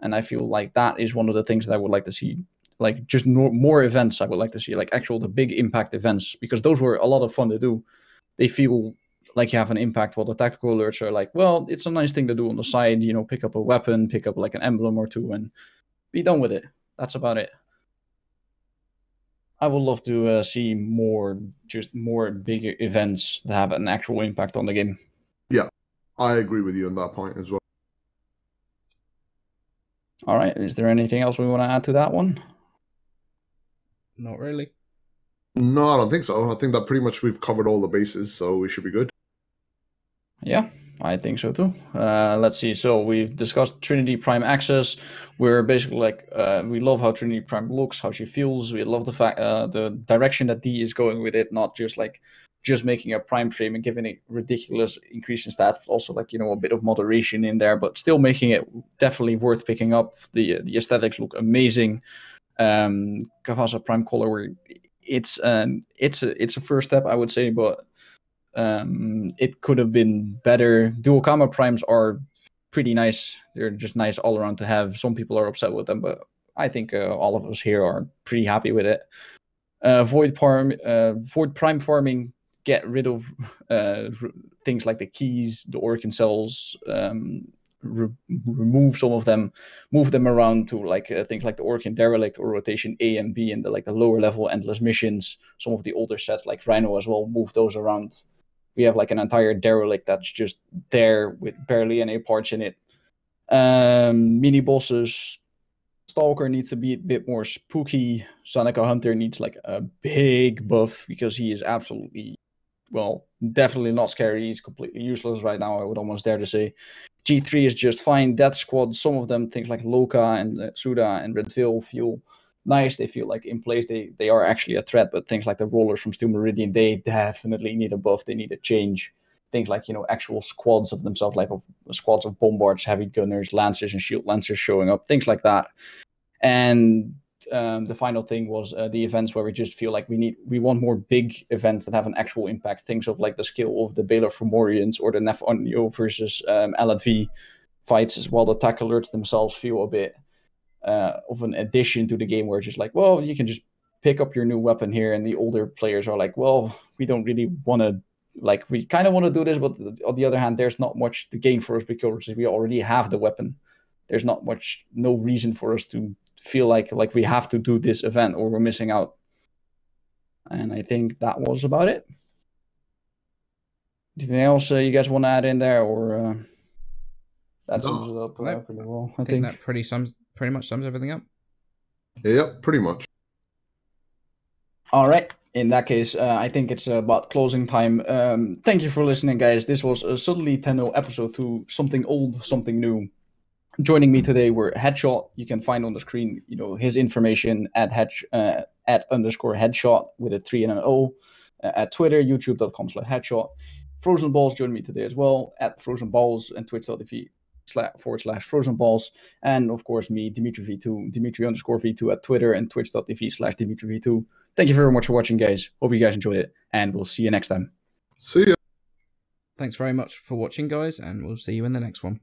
And I feel like that is one of the things that I would like to see like just no, more events i would like to see like actual the big impact events because those were a lot of fun to do they feel like you have an impact while the tactical alerts are like well it's a nice thing to do on the side you know pick up a weapon pick up like an emblem or two and be done with it that's about it i would love to uh, see more just more bigger events that have an actual impact on the game yeah I agree with you on that point as well. All right. Is there anything else we want to add to that one? Not really. No, I don't think so. I think that pretty much we've covered all the bases, so we should be good. Yeah, I think so too. Uh, let's see. So we've discussed Trinity Prime Access. We're basically like uh, we love how Trinity Prime looks, how she feels. We love the fact uh, the direction that D is going with it, not just like just making a prime frame and giving it ridiculous increase in stats, but also like you know a bit of moderation in there, but still making it definitely worth picking up. The the aesthetics look amazing. Um, Kavasa Prime Collar, it's an it's a it's a first step I would say, but um, it could have been better. Dual Kama Primes are pretty nice. They're just nice all around to have. Some people are upset with them, but I think uh, all of us here are pretty happy with it. Uh, Void Prime, uh, Void Prime farming get rid of uh, things like the keys, the Orokin cells, um, re- remove some of them, move them around to like uh, things like the Orokin derelict or rotation A and B and the like the lower level endless missions. Some of the older sets like Rhino as well, move those around. We have like an entire derelict that's just there with barely any parts in it. Um, mini bosses, Stalker needs to be a bit more spooky. Zanuka Hunter needs like a big buff because he is absolutely well, definitely not scary. He's completely useless right now. I would almost dare to say. G3 is just fine. Death Squad, some of them, things like Loka and uh, Suda and Red Veil, feel nice. They feel like in place they, they are actually a threat. But things like the Rollers from Steel Meridian, they definitely need a buff. They need a change. Things like, you know, actual squads of themselves, like of squads of bombards, heavy gunners, lancers, and shield lancers showing up, things like that. And um, the final thing was uh, the events where we just feel like we need we want more big events that have an actual impact. Things of like the scale of the Balor Fomorians or the Nef Anyo versus um, fights, as well. The attack alerts themselves feel a bit uh, of an addition to the game, where it's just like, well, you can just pick up your new weapon here, and the older players are like, well, we don't really want to. Like we kind of want to do this, but on the other hand, there's not much to gain for us because we already have the weapon. There's not much, no reason for us to feel like like we have to do this event or we're missing out. And I think that was about it. Anything else uh, you guys want to add in there, or uh, that No. sums it up uh, pretty well? I think that pretty sums pretty much sums everything up. Yeah, pretty much. All right. In that case, uh, I think it's about closing time. Um, thank you for listening, guys. This was a Suddenly Tenno episode to something old, something new. Joining me today were Headshot. You can find on the screen, you know, his information at head uh, at underscore Headshot with a three and an O uh, at Twitter, YouTube.com slash Headshot. Frozen Balls joined me today as well at Frozen Balls and Twitch.tv slash forward slash Frozen Balls. And of course, me, Dimitri V2, Dimitri underscore V2 at Twitter and Twitch.tv slash Dimitri V2. Thank you very much for watching, guys. Hope you guys enjoyed it, and we'll see you next time. See ya. Thanks very much for watching, guys, and we'll see you in the next one.